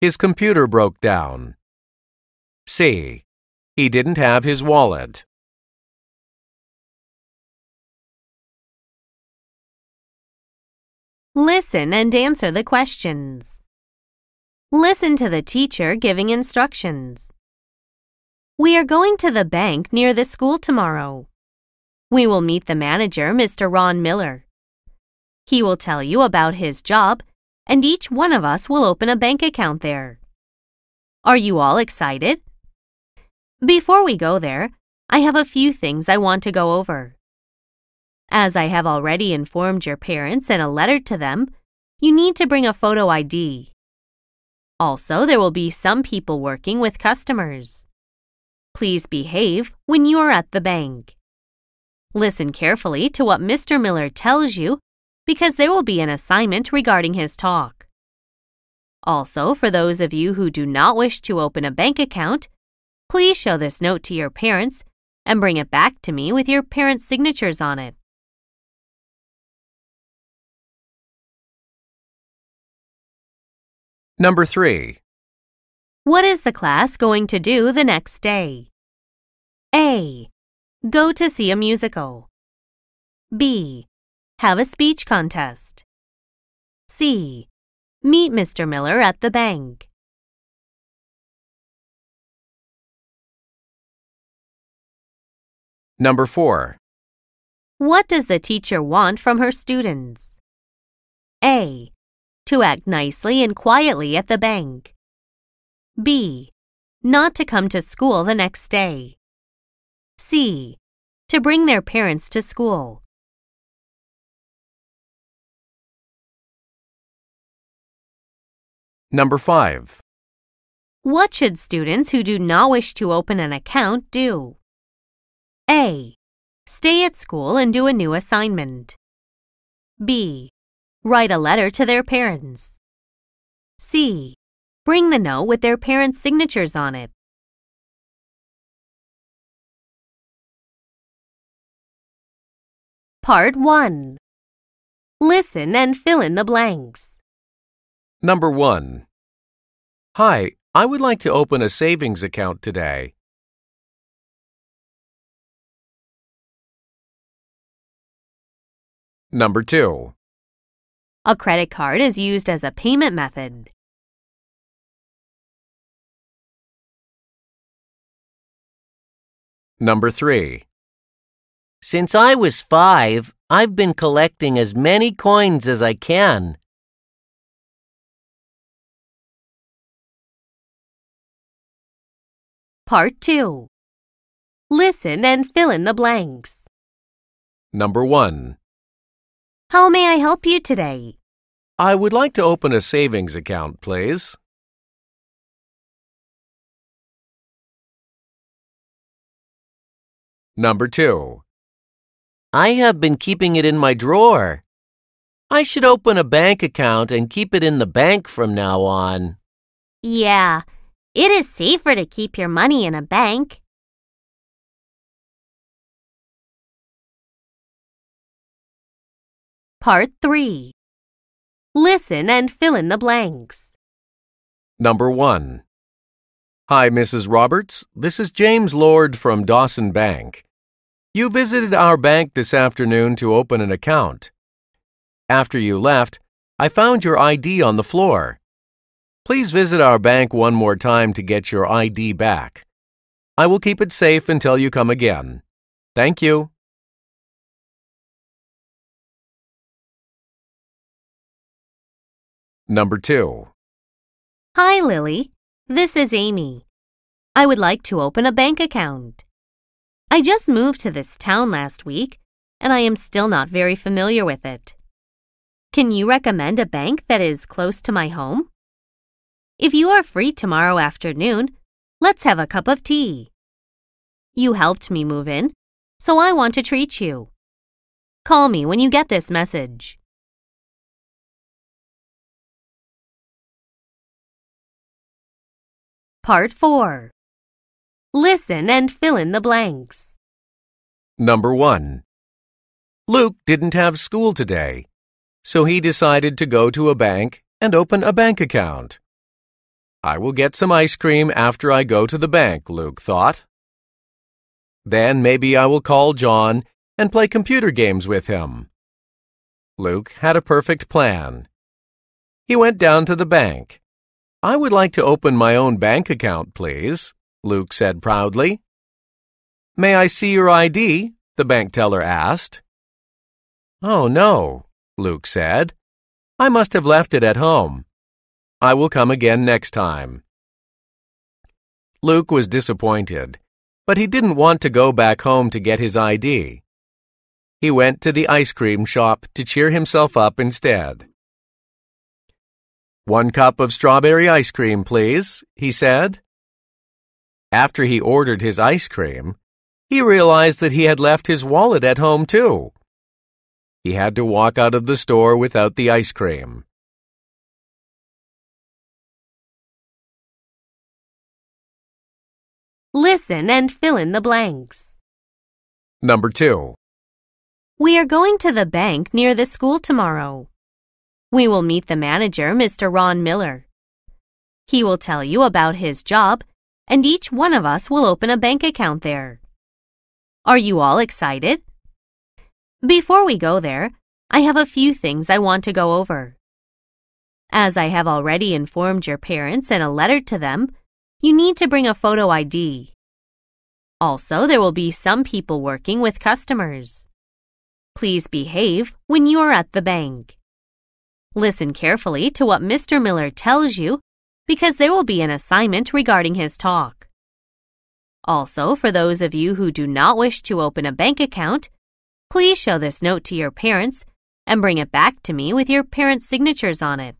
His computer broke down. C. He didn't have his wallet. Listen and answer the questions. Listen to the teacher giving instructions. We are going to the bank near the school tomorrow. We will meet the manager, Mr. Ron Miller. He will tell you about his job, and each one of us will open a bank account there. Are you all excited? Before we go there, I have a few things I want to go over. As I have already informed your parents in a letter to them, you need to bring a photo ID. Also, there will be some people working with customers. Please behave when you are at the bank. Listen carefully to what Mr. Miller tells you because there will be an assignment regarding his talk. Also, for those of you who do not wish to open a bank account, please show this note to your parents and bring it back to me with your parents' signatures on it. Number 3. What is the class going to do the next day? A. Go to see a musical. B. Have a speech contest. C. Meet Mr. Miller at the bank. Number 4. What does the teacher want from her students? A. To act nicely and quietly at the bank. B. Not to come to school the next day. C. To bring their parents to school. Number 5. What should students who do not wish to open an account do? A. Stay at school and do a new assignment. B. Write a letter to their parents. C. Bring the note with their parents' signatures on it. Part 1. Listen and fill in the blanks. Number 1. Hi, I would like to open a savings account today. Number 2. A credit card is used as a payment method. Number 3. Since I was five, I've been collecting as many coins as I can. Part 2. Listen and fill in the blanks. Number 1. How may I help you today? I would like to open a savings account, please. Number 2. I have been keeping it in my drawer. I should open a bank account and keep it in the bank from now on. Yeah, it is safer to keep your money in a bank. Part 3. Listen and fill in the blanks. Number 1. Hi, Mrs. Roberts. This is James Lord from Dawson Bank. You visited our bank this afternoon to open an account. After you left, I found your ID on the floor. Please visit our bank one more time to get your ID back. I will keep it safe until you come again. Thank you. Number 2. Hi, Lily. This is Amy. I would like to open a bank account. I just moved to this town last week, and I am still not very familiar with it. Can you recommend a bank that is close to my home? If you are free tomorrow afternoon, let's have a cup of tea. You helped me move in, so I want to treat you. Call me when you get this message. Part 4. Listen and fill in the blanks. Number 1. Luke didn't have school today, so he decided to go to a bank and open a bank account. I will get some ice cream after I go to the bank, Luke thought. Then maybe I will call John and play computer games with him. Luke had a perfect plan. He went down to the bank. I would like to open my own bank account, please, Luke said proudly. May I see your ID? the bank teller asked. Oh, no, Luke said. I must have left it at home. I will come again next time. Luke was disappointed, but he didn't want to go back home to get his ID. He went to the ice cream shop to cheer himself up instead. One cup of strawberry ice cream, please, he said. After he ordered his ice cream, he realized that he had left his wallet at home too. He had to walk out of the store without the ice cream. Listen and fill in the blanks. Number 2. We are going to the bank near the school tomorrow. We will meet the manager, Mr. Ron Miller. He will tell you about his job, and each one of us will open a bank account there. Are you all excited? Before we go there, I have a few things I want to go over. As I have already informed your parents in a letter to them, you need to bring a photo ID. Also, there will be some people working with customers. Please behave when you are at the bank. Listen carefully to what Mr. Miller tells you because there will be an assignment regarding his talk. Also, for those of you who do not wish to open a bank account, please show this note to your parents and bring it back to me with your parents' signatures on it.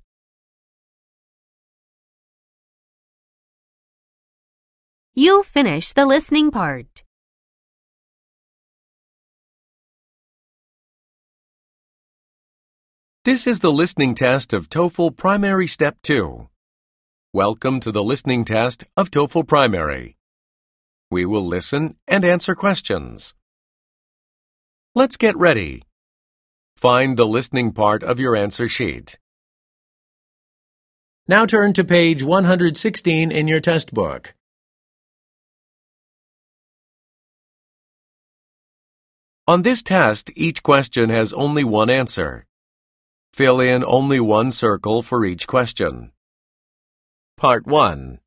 You'll finish the listening part. This is the listening test of TOEFL Primary Step 2. Welcome to the listening test of TOEFL Primary. We will listen and answer questions. Let's get ready. Find the listening part of your answer sheet. Now turn to page 116 in your test book. On this test, each question has only one answer. Fill in only one circle for each question. Part 1.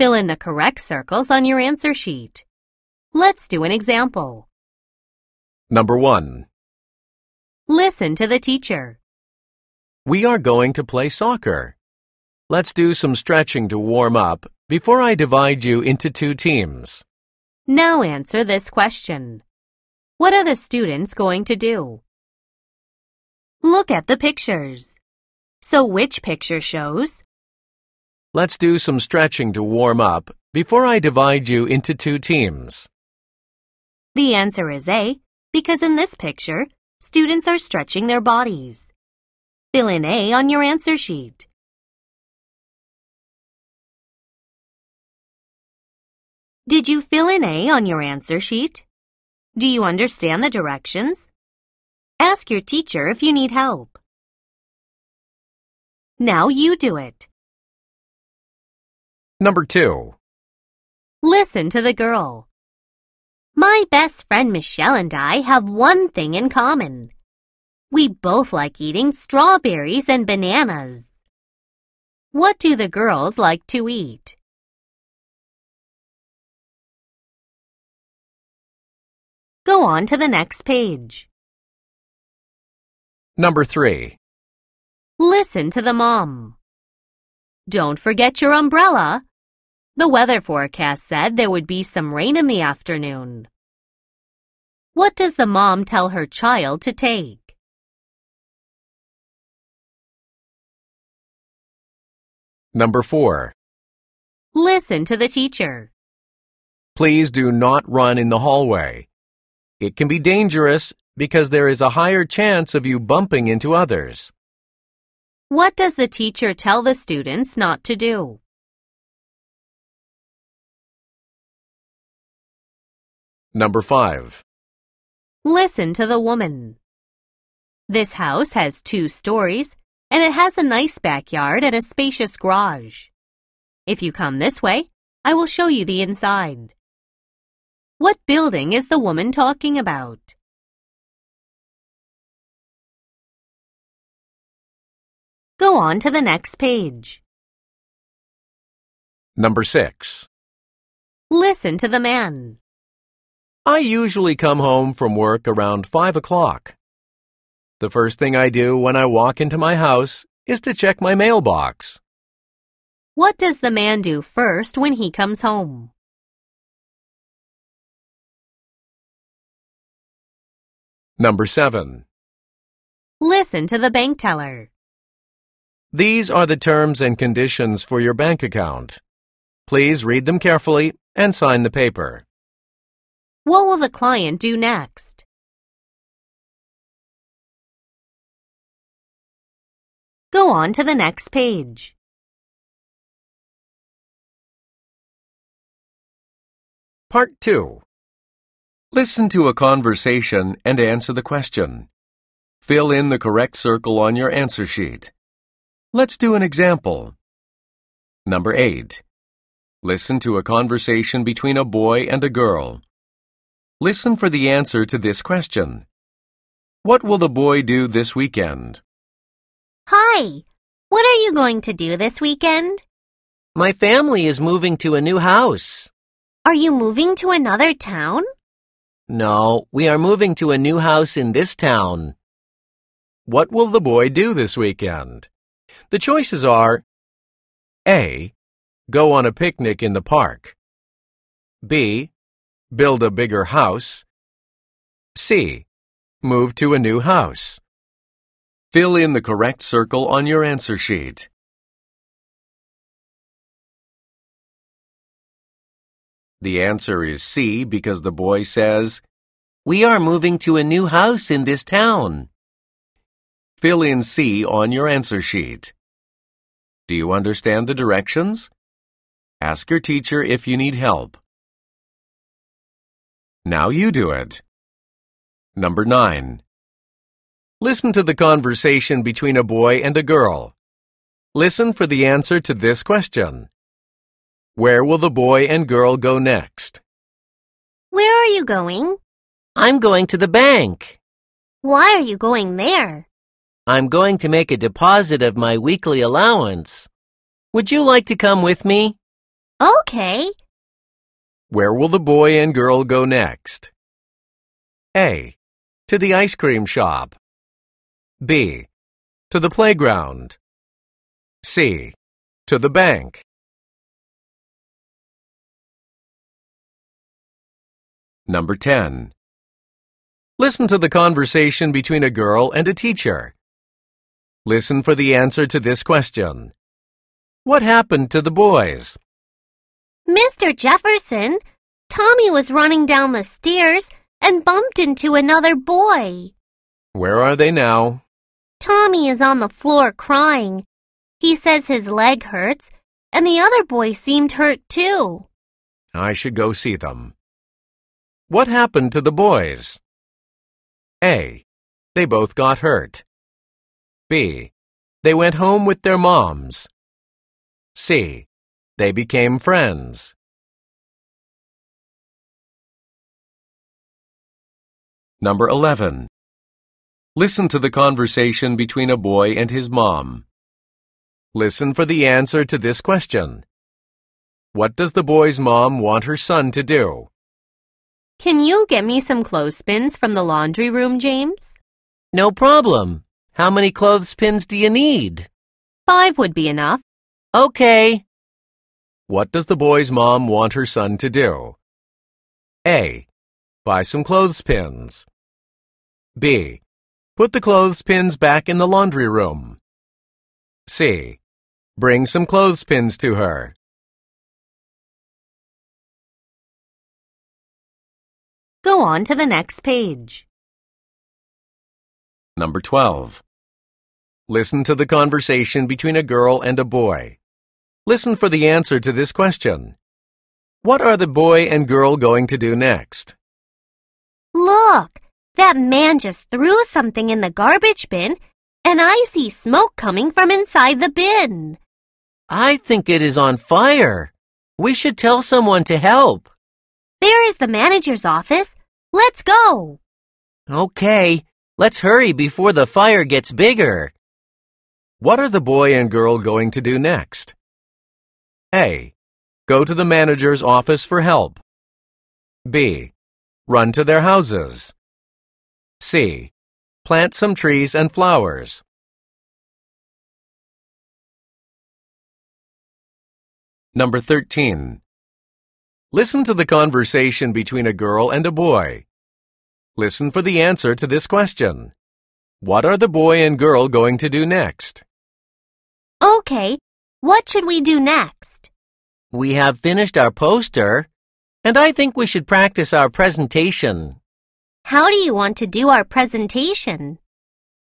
Fill in the correct circles on your answer sheet. Let's do an example. Number 1. Listen to the teacher. We are going to play soccer. Let's do some stretching to warm up before I divide you into two teams. Now answer this question. What are the students going to do? Look at the pictures. So which picture shows? Let's do some stretching to warm up before I divide you into two teams. The answer is A, because in this picture, students are stretching their bodies. Fill in A on your answer sheet. Did you fill in A on your answer sheet? Do you understand the directions? Ask your teacher if you need help. Now you do it. Number 2. Listen to the girl. My best friend Michelle and I have one thing in common. We both like eating strawberries and bananas. What do the girls like to eat? Go on to the next page. Number 3. Listen to the mom. Don't forget your umbrella. The weather forecast said there would be some rain in the afternoon. What does the mom tell her child to take? Number 4. Listen to the teacher. Please do not run in the hallway. It can be dangerous because there is a higher chance of you bumping into others. What does the teacher tell the students not to do? Number 5. Listen to the woman. This house has two stories and it has a nice backyard and a spacious garage. If you come this way, I will show you the inside. What building is the woman talking about? Go on to the next page. Number 6. Listen to the man. I usually come home from work around 5 o'clock. The first thing I do when I walk into my house is to check my mailbox. What does the man do first when he comes home? Number 7. Listen to the bank teller. These are the terms and conditions for your bank account. Please read them carefully and sign the paper. What will the client do next? Go on to the next page. Part 2. Listen to a conversation and answer the question. Fill in the correct circle on your answer sheet. Let's do an example. Number 8. Listen to a conversation between a boy and a girl. Listen for the answer to this question. What will the boy do this weekend? Hi. What are you going to do this weekend? My family is moving to a new house. Are you moving to another town? No, we are moving to a new house in this town. What will the boy do this weekend? The choices are A. Go on a picnic in the park. B. Build a bigger house. C. Move to a new house. Fill in the correct circle on your answer sheet. The answer is C because the boy says, We are moving to a new house in this town. Fill in C on your answer sheet. Do you understand the directions? Ask your teacher if you need help. Now you do it. Number 9. Listen to the conversation between a boy and a girl. Listen for the answer to this question. Where will the boy and girl go next? Where are you going? I'm going to the bank. Why are you going there? I'm going to make a deposit of my weekly allowance. Would you like to come with me? Okay. Where will the boy and girl go next? A. To the ice cream shop. B. To the playground. C. To the bank. Number 10. Listen to the conversation between a girl and a teacher. Listen for the answer to this question. What happened to the boys? Mr. Jefferson, Tommy was running down the stairs and bumped into another boy. Where are they now? Tommy is on the floor crying. He says his leg hurts, and the other boy seemed hurt too. I should go see them. What happened to the boys? A. They both got hurt. B. They went home with their moms. C. They became friends. Number 11. Listen to the conversation between a boy and his mom. Listen for the answer to this question. What does the boy's mom want her son to do? Can you get me some clothespins from the laundry room, James? No problem. How many clothespins do you need? Five would be enough. Okay. What does the boy's mom want her son to do? A. Buy some clothespins. B. Put the clothespins back in the laundry room. C. Bring some clothespins to her. Go on to the next page. Number 12. Listen to the conversation between a girl and a boy. Listen for the answer to this question. What are the boy and girl going to do next? Look, that man just threw something in the garbage bin, and I see smoke coming from inside the bin. I think it is on fire. We should tell someone to help. There is the manager's office. Let's go. Okay, let's hurry before the fire gets bigger. What are the boy and girl going to do next? A. Go to the manager's office for help. B. Run to their houses. C. Plant some trees and flowers. Number 13. Listen to the conversation between a girl and a boy. Listen for the answer to this question. What are the boy and girl going to do next? Okay, what should we do next? We have finished our poster. And I think we should practice our presentation. How do you want to do our presentation?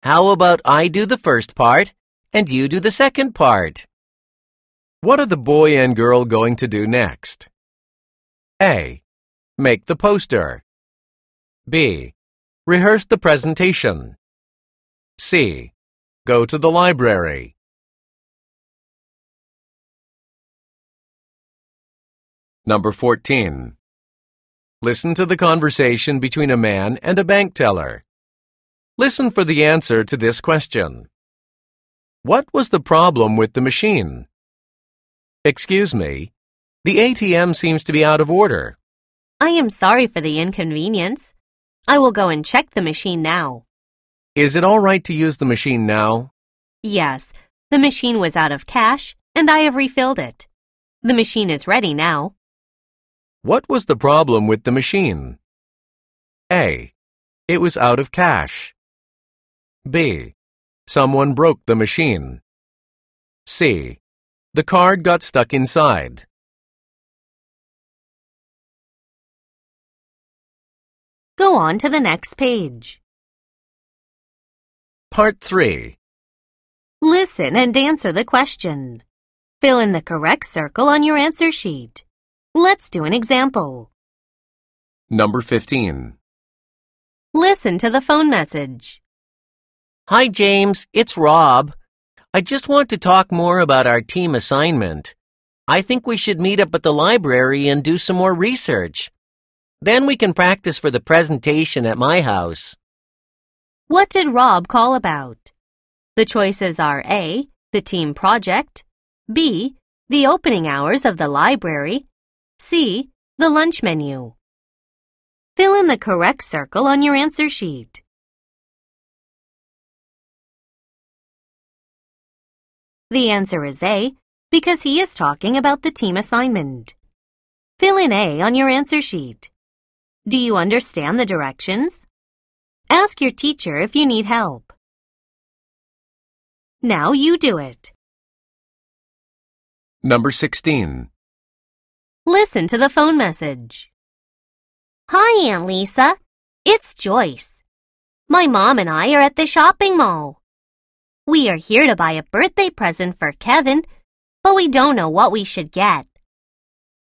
How about I do the first part and you do the second part? What are the boy and girl going to do next? A. Make the poster. B. Rehearse the presentation. C. Go to the library. Number 14. Listen to the conversation between a man and a bank teller. Listen for the answer to this question. What was the problem with the machine? Excuse me, the ATM seems to be out of order. I am sorry for the inconvenience. I will go and check the machine now. Is it all right to use the machine now? Yes, the machine was out of cash and I have refilled it. The machine is ready now. What was the problem with the machine? A. It was out of cash. B. Someone broke the machine. C. The card got stuck inside. Go on to the next page. Part 3. Listen and answer the question. Fill in the correct circle on your answer sheet. Let's do an example. Number 15. Listen to the phone message. Hi, James. It's Rob. I just want to talk more about our team assignment. I think we should meet up at the library and do some more research. Then we can practice for the presentation at my house. What did Rob call about? The choices are A. The team project, B. The opening hours of the library, C. The lunch menu. Fill in the correct circle on your answer sheet. The answer is A because he is talking about the team assignment. Fill in A on your answer sheet. Do you understand the directions? Ask your teacher if you need help. Now you do it. Number 16. Listen to the phone message. Hi, Aunt Lisa. It's Joyce. My mom and I are at the shopping mall. We are here to buy a birthday present for Kevin, but we don't know what we should get.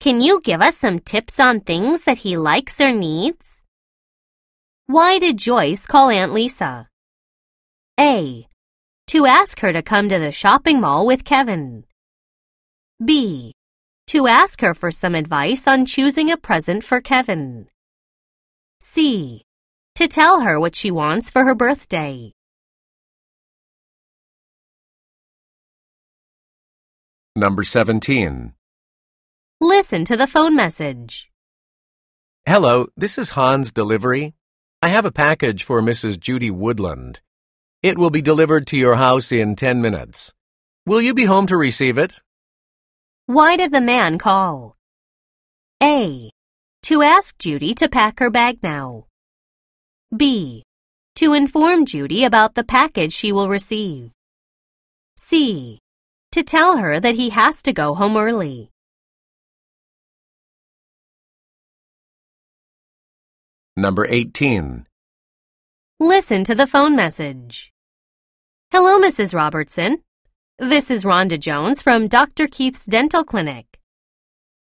Can you give us some tips on things that he likes or needs? Why did Joyce call Aunt Lisa? A. To ask her to come to the shopping mall with Kevin. B. To ask her for some advice on choosing a present for Kevin. C. To tell her what she wants for her birthday. Number 17. Listen to the phone message. Hello, this is Hans Delivery. I have a package for Mrs. Judy Woodland. It will be delivered to your house in 10 minutes. Will you be home to receive it? Why did the man call? A. To ask Judy to pack her bag now. B. To inform Judy about the package she will receive. C. To tell her that he has to go home early. Number 18. Listen to the phone message. Hello, Mrs. Robertson. This is Rhonda Jones from Dr. Keith's Dental Clinic.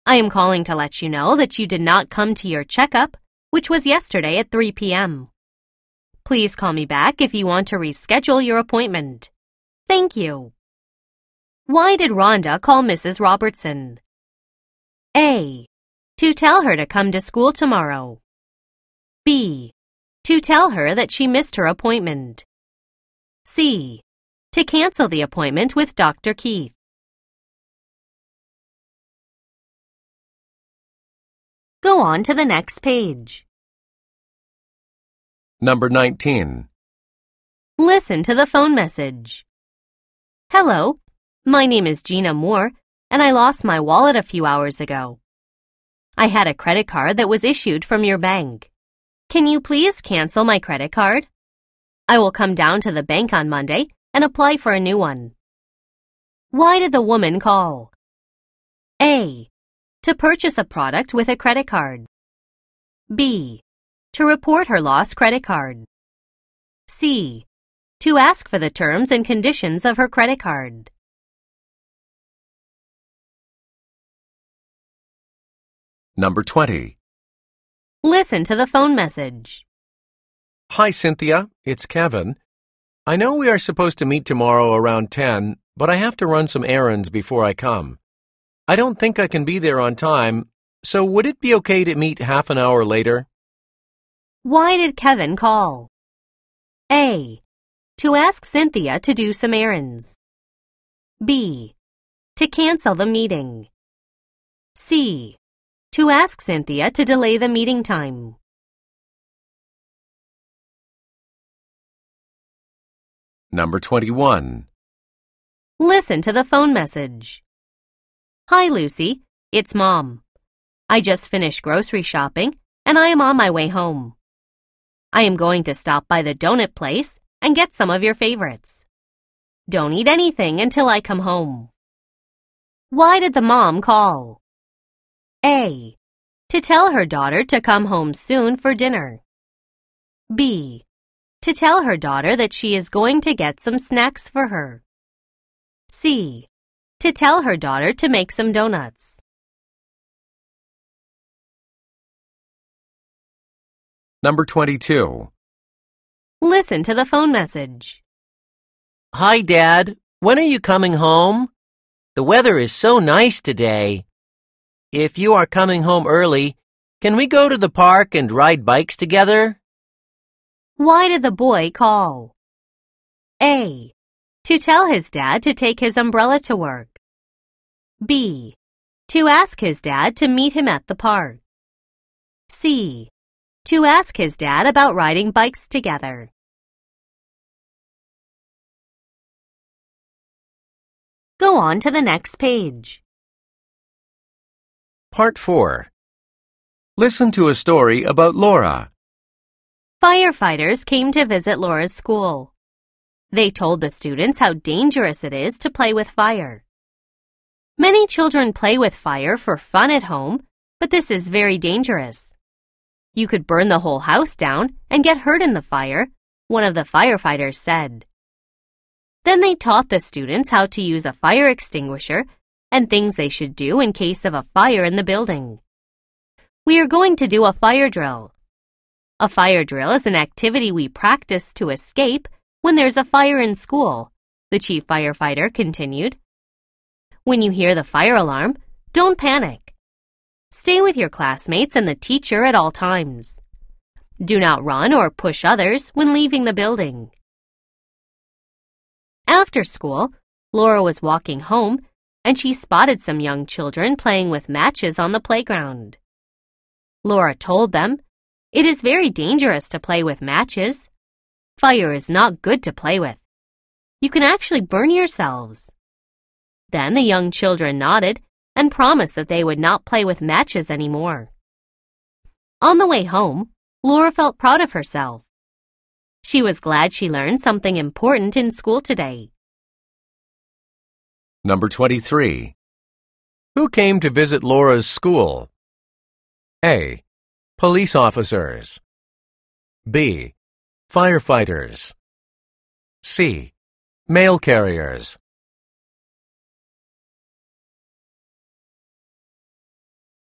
I am calling to let you know that you did not come to your checkup, which was yesterday at 3 p.m. Please call me back if you want to reschedule your appointment. Thank you. Why did Rhonda call Mrs. Robertson? A. To tell her to come to school tomorrow. B. To tell her that she missed her appointment. C. To cancel the appointment with Dr. Keith. Go on to the next page. Number 19. Listen to the phone message. Hello, my name is Gina Moore, and I lost my wallet a few hours ago. I had a credit card that was issued from your bank. Can you please cancel my credit card? I will come down to the bank on Monday and apply for a new one. Why did the woman call? A. To purchase a product with a credit card. B. To report her lost credit card. C. To ask for the terms and conditions of her credit card. Number 20. Listen to the phone message. Hi, Cynthia. It's Kevin. I know we are supposed to meet tomorrow around 10, but I have to run some errands before I come. I don't think I can be there on time, so would it be okay to meet half an hour later? Why did Kevin call? A. To ask Cynthia to do some errands. B. To cancel the meeting. C. To ask Cynthia to delay the meeting time. Number 21. Listen to the phone message. Hi, Lucy. It's Mom. I just finished grocery shopping and I am on my way home. I am going to stop by the donut place and get some of your favorites. Don't eat anything until I come home. Why did the mom call? A. To tell her daughter to come home soon for dinner. B. To tell her daughter that she is going to get some snacks for her. C. To tell her daughter to make some donuts. Number 22. Listen to the phone message. Hi, Dad. When are you coming home? The weather is so nice today. If you are coming home early, can we go to the park and ride bikes together? Why did the boy call? A. To tell his dad to take his umbrella to work. B. To ask his dad to meet him at the park. C. To ask his dad about riding bikes together. Go on to the next page. Part 4. Listen to a story about Laura. Firefighters came to visit Laura's school. They told the students how dangerous it is to play with fire. Many children play with fire for fun at home, but this is very dangerous. You could burn the whole house down and get hurt in the fire, one of the firefighters said. Then they taught the students how to use a fire extinguisher and things they should do in case of a fire in the building. We are going to do a fire drill. A fire drill is an activity we practice to escape when there's a fire in school, the chief firefighter continued. When you hear the fire alarm, don't panic. Stay with your classmates and the teacher at all times. Do not run or push others when leaving the building. After school, Laura was walking home and she spotted some young children playing with matches on the playground. Laura told them, It is very dangerous to play with matches. Fire is not good to play with. You can actually burn yourselves. Then the young children nodded and promised that they would not play with matches anymore. On the way home, Laura felt proud of herself. She was glad she learned something important in school today. Number 23. Who came to visit Laura's school? A. Police officers. B. Firefighters. C. Mail carriers.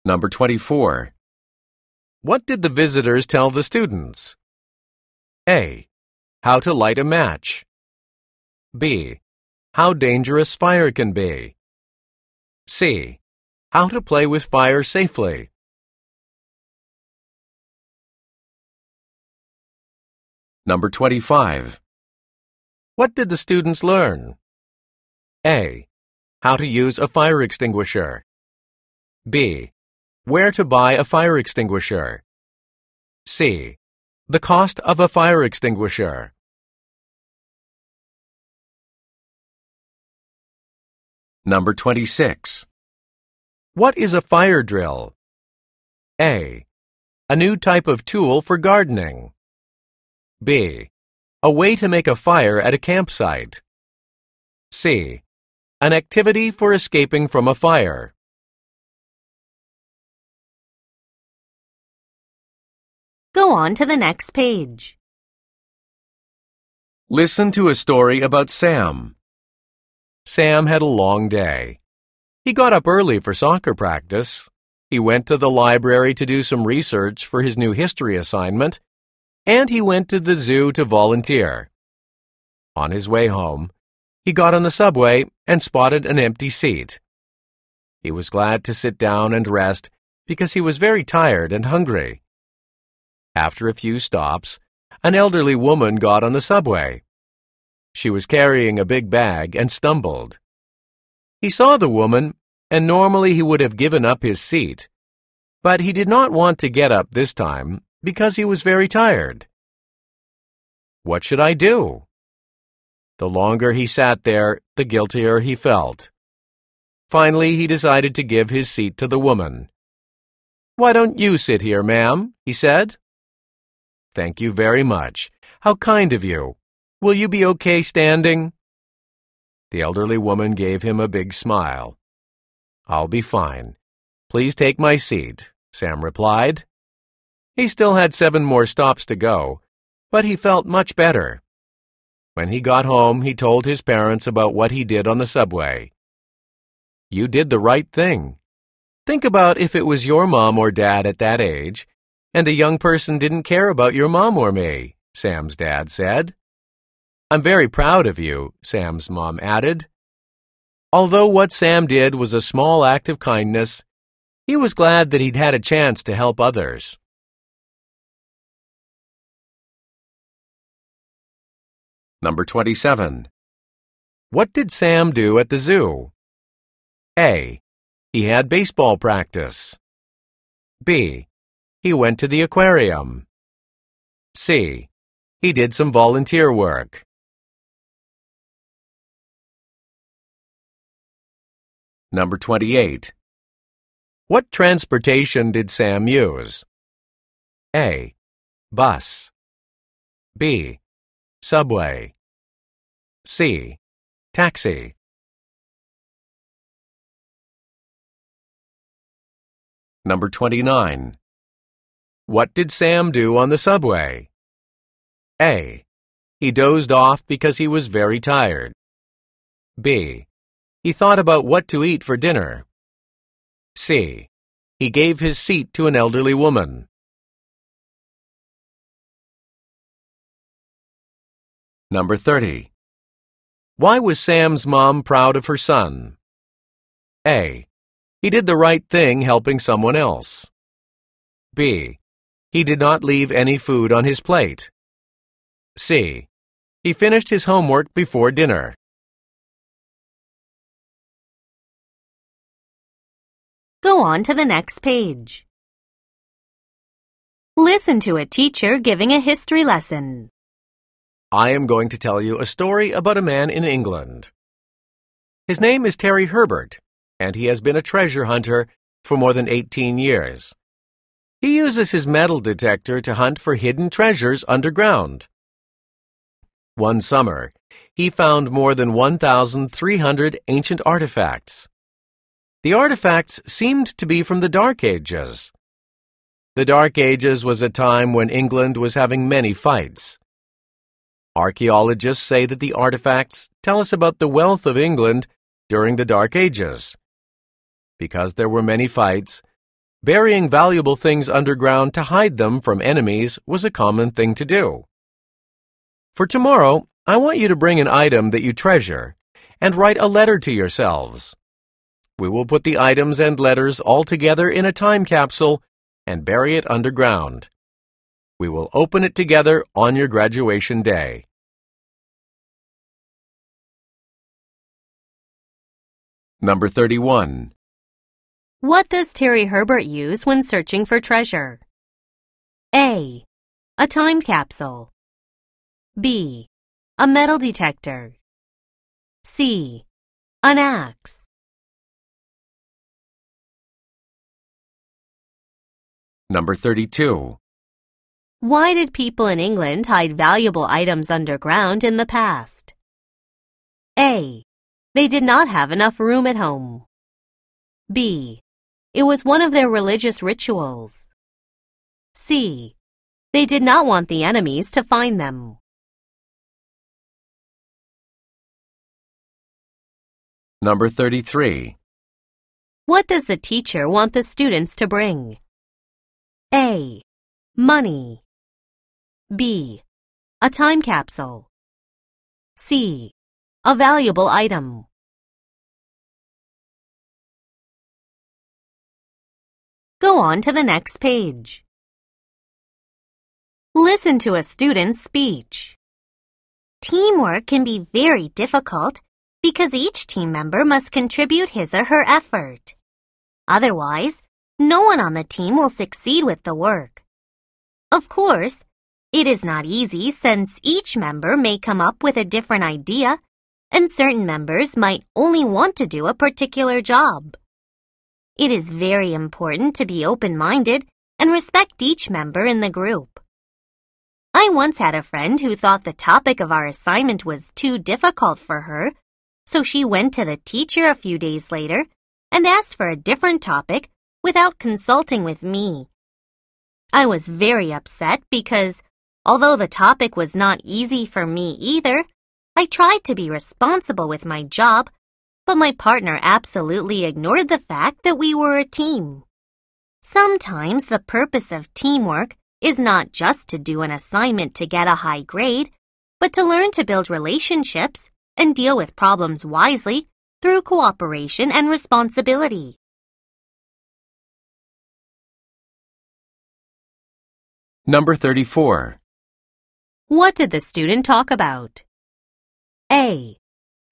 Number 24. What did the visitors tell the students? A. How to light a match. B. How dangerous fire can be. C. How to play with fire safely. Number 25. What did the students learn? A. How to use a fire extinguisher. B. Where to buy a fire extinguisher. C. The cost of a fire extinguisher. Number 26. What is a fire drill? A. A new type of tool for gardening. B. A way to make a fire at a campsite. C. An activity for escaping from a fire. Go on to the next page. Listen to a story about Sam. Sam had a long day. He got up early for soccer practice. He went to the library to do some research for his new history assignment and he went to the zoo to volunteer. On his way home, he got on the subway and spotted an empty seat. He was glad to sit down and rest because he was very tired and hungry. After a few stops, an elderly woman got on the subway. She was carrying a big bag and stumbled. He saw the woman, and normally he would have given up his seat. But he did not want to get up this time because he was very tired. What should I do? The longer he sat there, the guiltier he felt. Finally, he decided to give his seat to the woman. Why don't you sit here, ma'am? he said. Thank you very much. How kind of you. Will you be okay standing? The elderly woman gave him a big smile. I'll be fine. Please take my seat, Sam replied. He still had seven more stops to go, but he felt much better. When he got home, he told his parents about what he did on the subway. You did the right thing. Think about if it was your mom or dad at that age and a young person didn't care about your mom or me, Sam's dad said. I'm very proud of you, Sam's mom added. Although what Sam did was a small act of kindness, he was glad that he'd had a chance to help others. Number 27. What did Sam do at the zoo? A. He had baseball practice. B. He went to the aquarium. C. He did some volunteer work. Number 28. What transportation did Sam use? A. Bus. B. Subway. C. Taxi. Number 29. What did Sam do on the subway? A. He dozed off because he was very tired. B. He thought about what to eat for dinner. C. He gave his seat to an elderly woman. Number 30. Why was Sam's mom proud of her son? A. He did the right thing helping someone else. B. He did not leave any food on his plate. C. He finished his homework before dinner. Go on to the next page. Listen to a teacher giving a history lesson. I am going to tell you a story about a man in England. His name is Terry Herbert, and he has been a treasure hunter for more than 18 years. He uses his metal detector to hunt for hidden treasures underground. One summer, he found more than 1,300 ancient artifacts. The artifacts seemed to be from the Dark Ages. The Dark Ages was a time when England was having many fights. Archaeologists say that the artifacts tell us about the wealth of England during the Dark Ages. Because there were many fights, Burying valuable things underground to hide them from enemies was a common thing to do. For tomorrow, I want you to bring an item that you treasure and write a letter to yourselves. We will put the items and letters all together in a time capsule and bury it underground. We will open it together on your graduation day. Number 31. What does Terry Herbert use when searching for treasure? A. A time capsule. B. A metal detector. C. An axe. Number 32. Why did people in England hide valuable items underground in the past? A. They did not have enough room at home. B. It was one of their religious rituals. C. They did not want the enemies to find them. Number 33. What does the teacher want the students to bring? A. Money. B. A time capsule. C. A valuable item. Go on to the next page. Listen to a student's speech. Teamwork can be very difficult because each team member must contribute his or her effort. Otherwise, no one on the team will succeed with the work. Of course, it is not easy since each member may come up with a different idea and certain members might only want to do a particular job. It is very important to be open-minded and respect each member in the group. I once had a friend who thought the topic of our assignment was too difficult for her, so she went to the teacher a few days later and asked for a different topic without consulting with me. I was very upset because, although the topic was not easy for me either, I tried to be responsible with my job, but my partner absolutely ignored the fact that we were a team. Sometimes the purpose of teamwork is not just to do an assignment to get a high grade, but to learn to build relationships and deal with problems wisely through cooperation and responsibility. Number 34. What did the student talk about? A.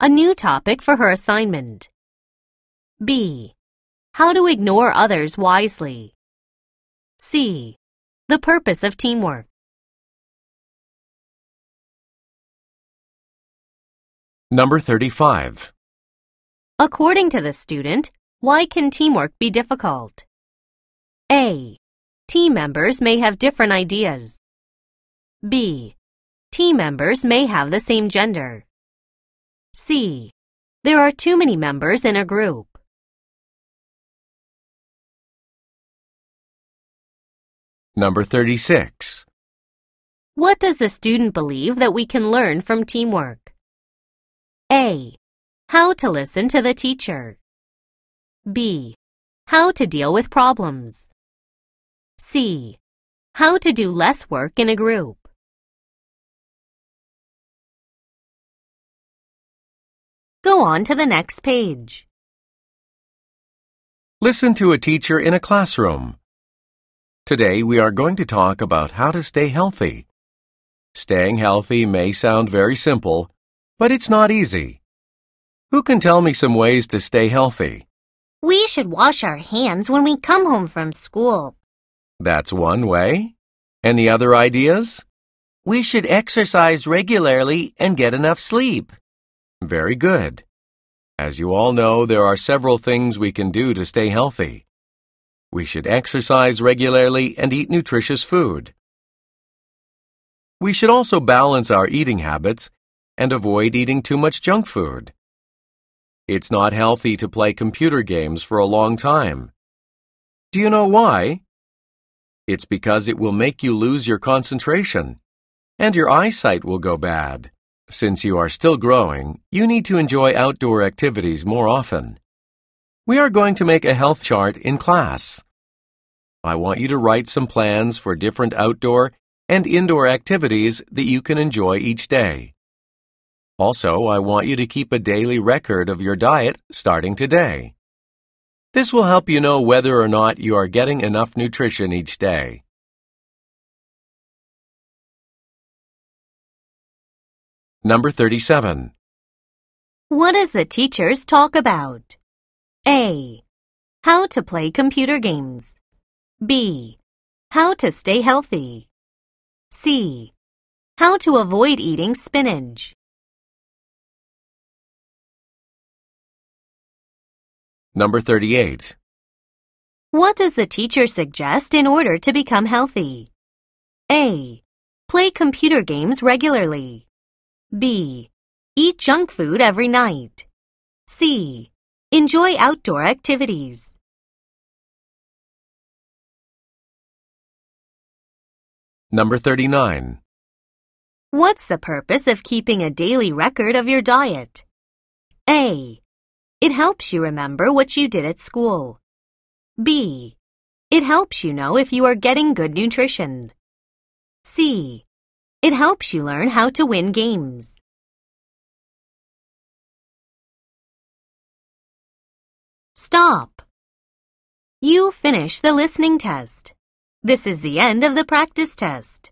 A new topic for her assignment. B. How to ignore others wisely. C. The purpose of teamwork. Number 35. According to the student, why can teamwork be difficult? A. Team members may have different ideas. B. Team members may have the same gender. C. There are too many members in a group. Number 36. What does the student believe that we can learn from teamwork? A. How to listen to the teacher. B. How to deal with problems. C. How to do less work in a group. Go on to the next page. Listen to a teacher in a classroom. Today we are going to talk about how to stay healthy. Staying healthy may sound very simple, but it's not easy. Who can tell me some ways to stay healthy? We should wash our hands when we come home from school. That's one way. Any other ideas? We should exercise regularly and get enough sleep. Very good. As you all know, there are several things we can do to stay healthy. We should exercise regularly and eat nutritious food. We should also balance our eating habits and avoid eating too much junk food. It's not healthy to play computer games for a long time. Do you know why? It's because it will make you lose your concentration, and your eyesight will go bad. Since you are still growing, you need to enjoy outdoor activities more often. We are going to make a health chart in class. I want you to write some plans for different outdoor and indoor activities that you can enjoy each day. Also, I want you to keep a daily record of your diet starting today. This will help you know whether or not you are getting enough nutrition each day. Number 37. What does the teachers talk about? A. How to play computer games. B. How to stay healthy. C. How to avoid eating spinach. Number 38. What does the teacher suggest in order to become healthy? A. Play computer games regularly. B. Eat junk food every night. C. Enjoy outdoor activities. Number 39. What's the purpose of keeping a daily record of your diet? A. It helps you remember what you did at school. B. It helps you know if you are getting good nutrition. C. It helps you learn how to win games. Stop. You finish the listening test. This is the end of the practice test.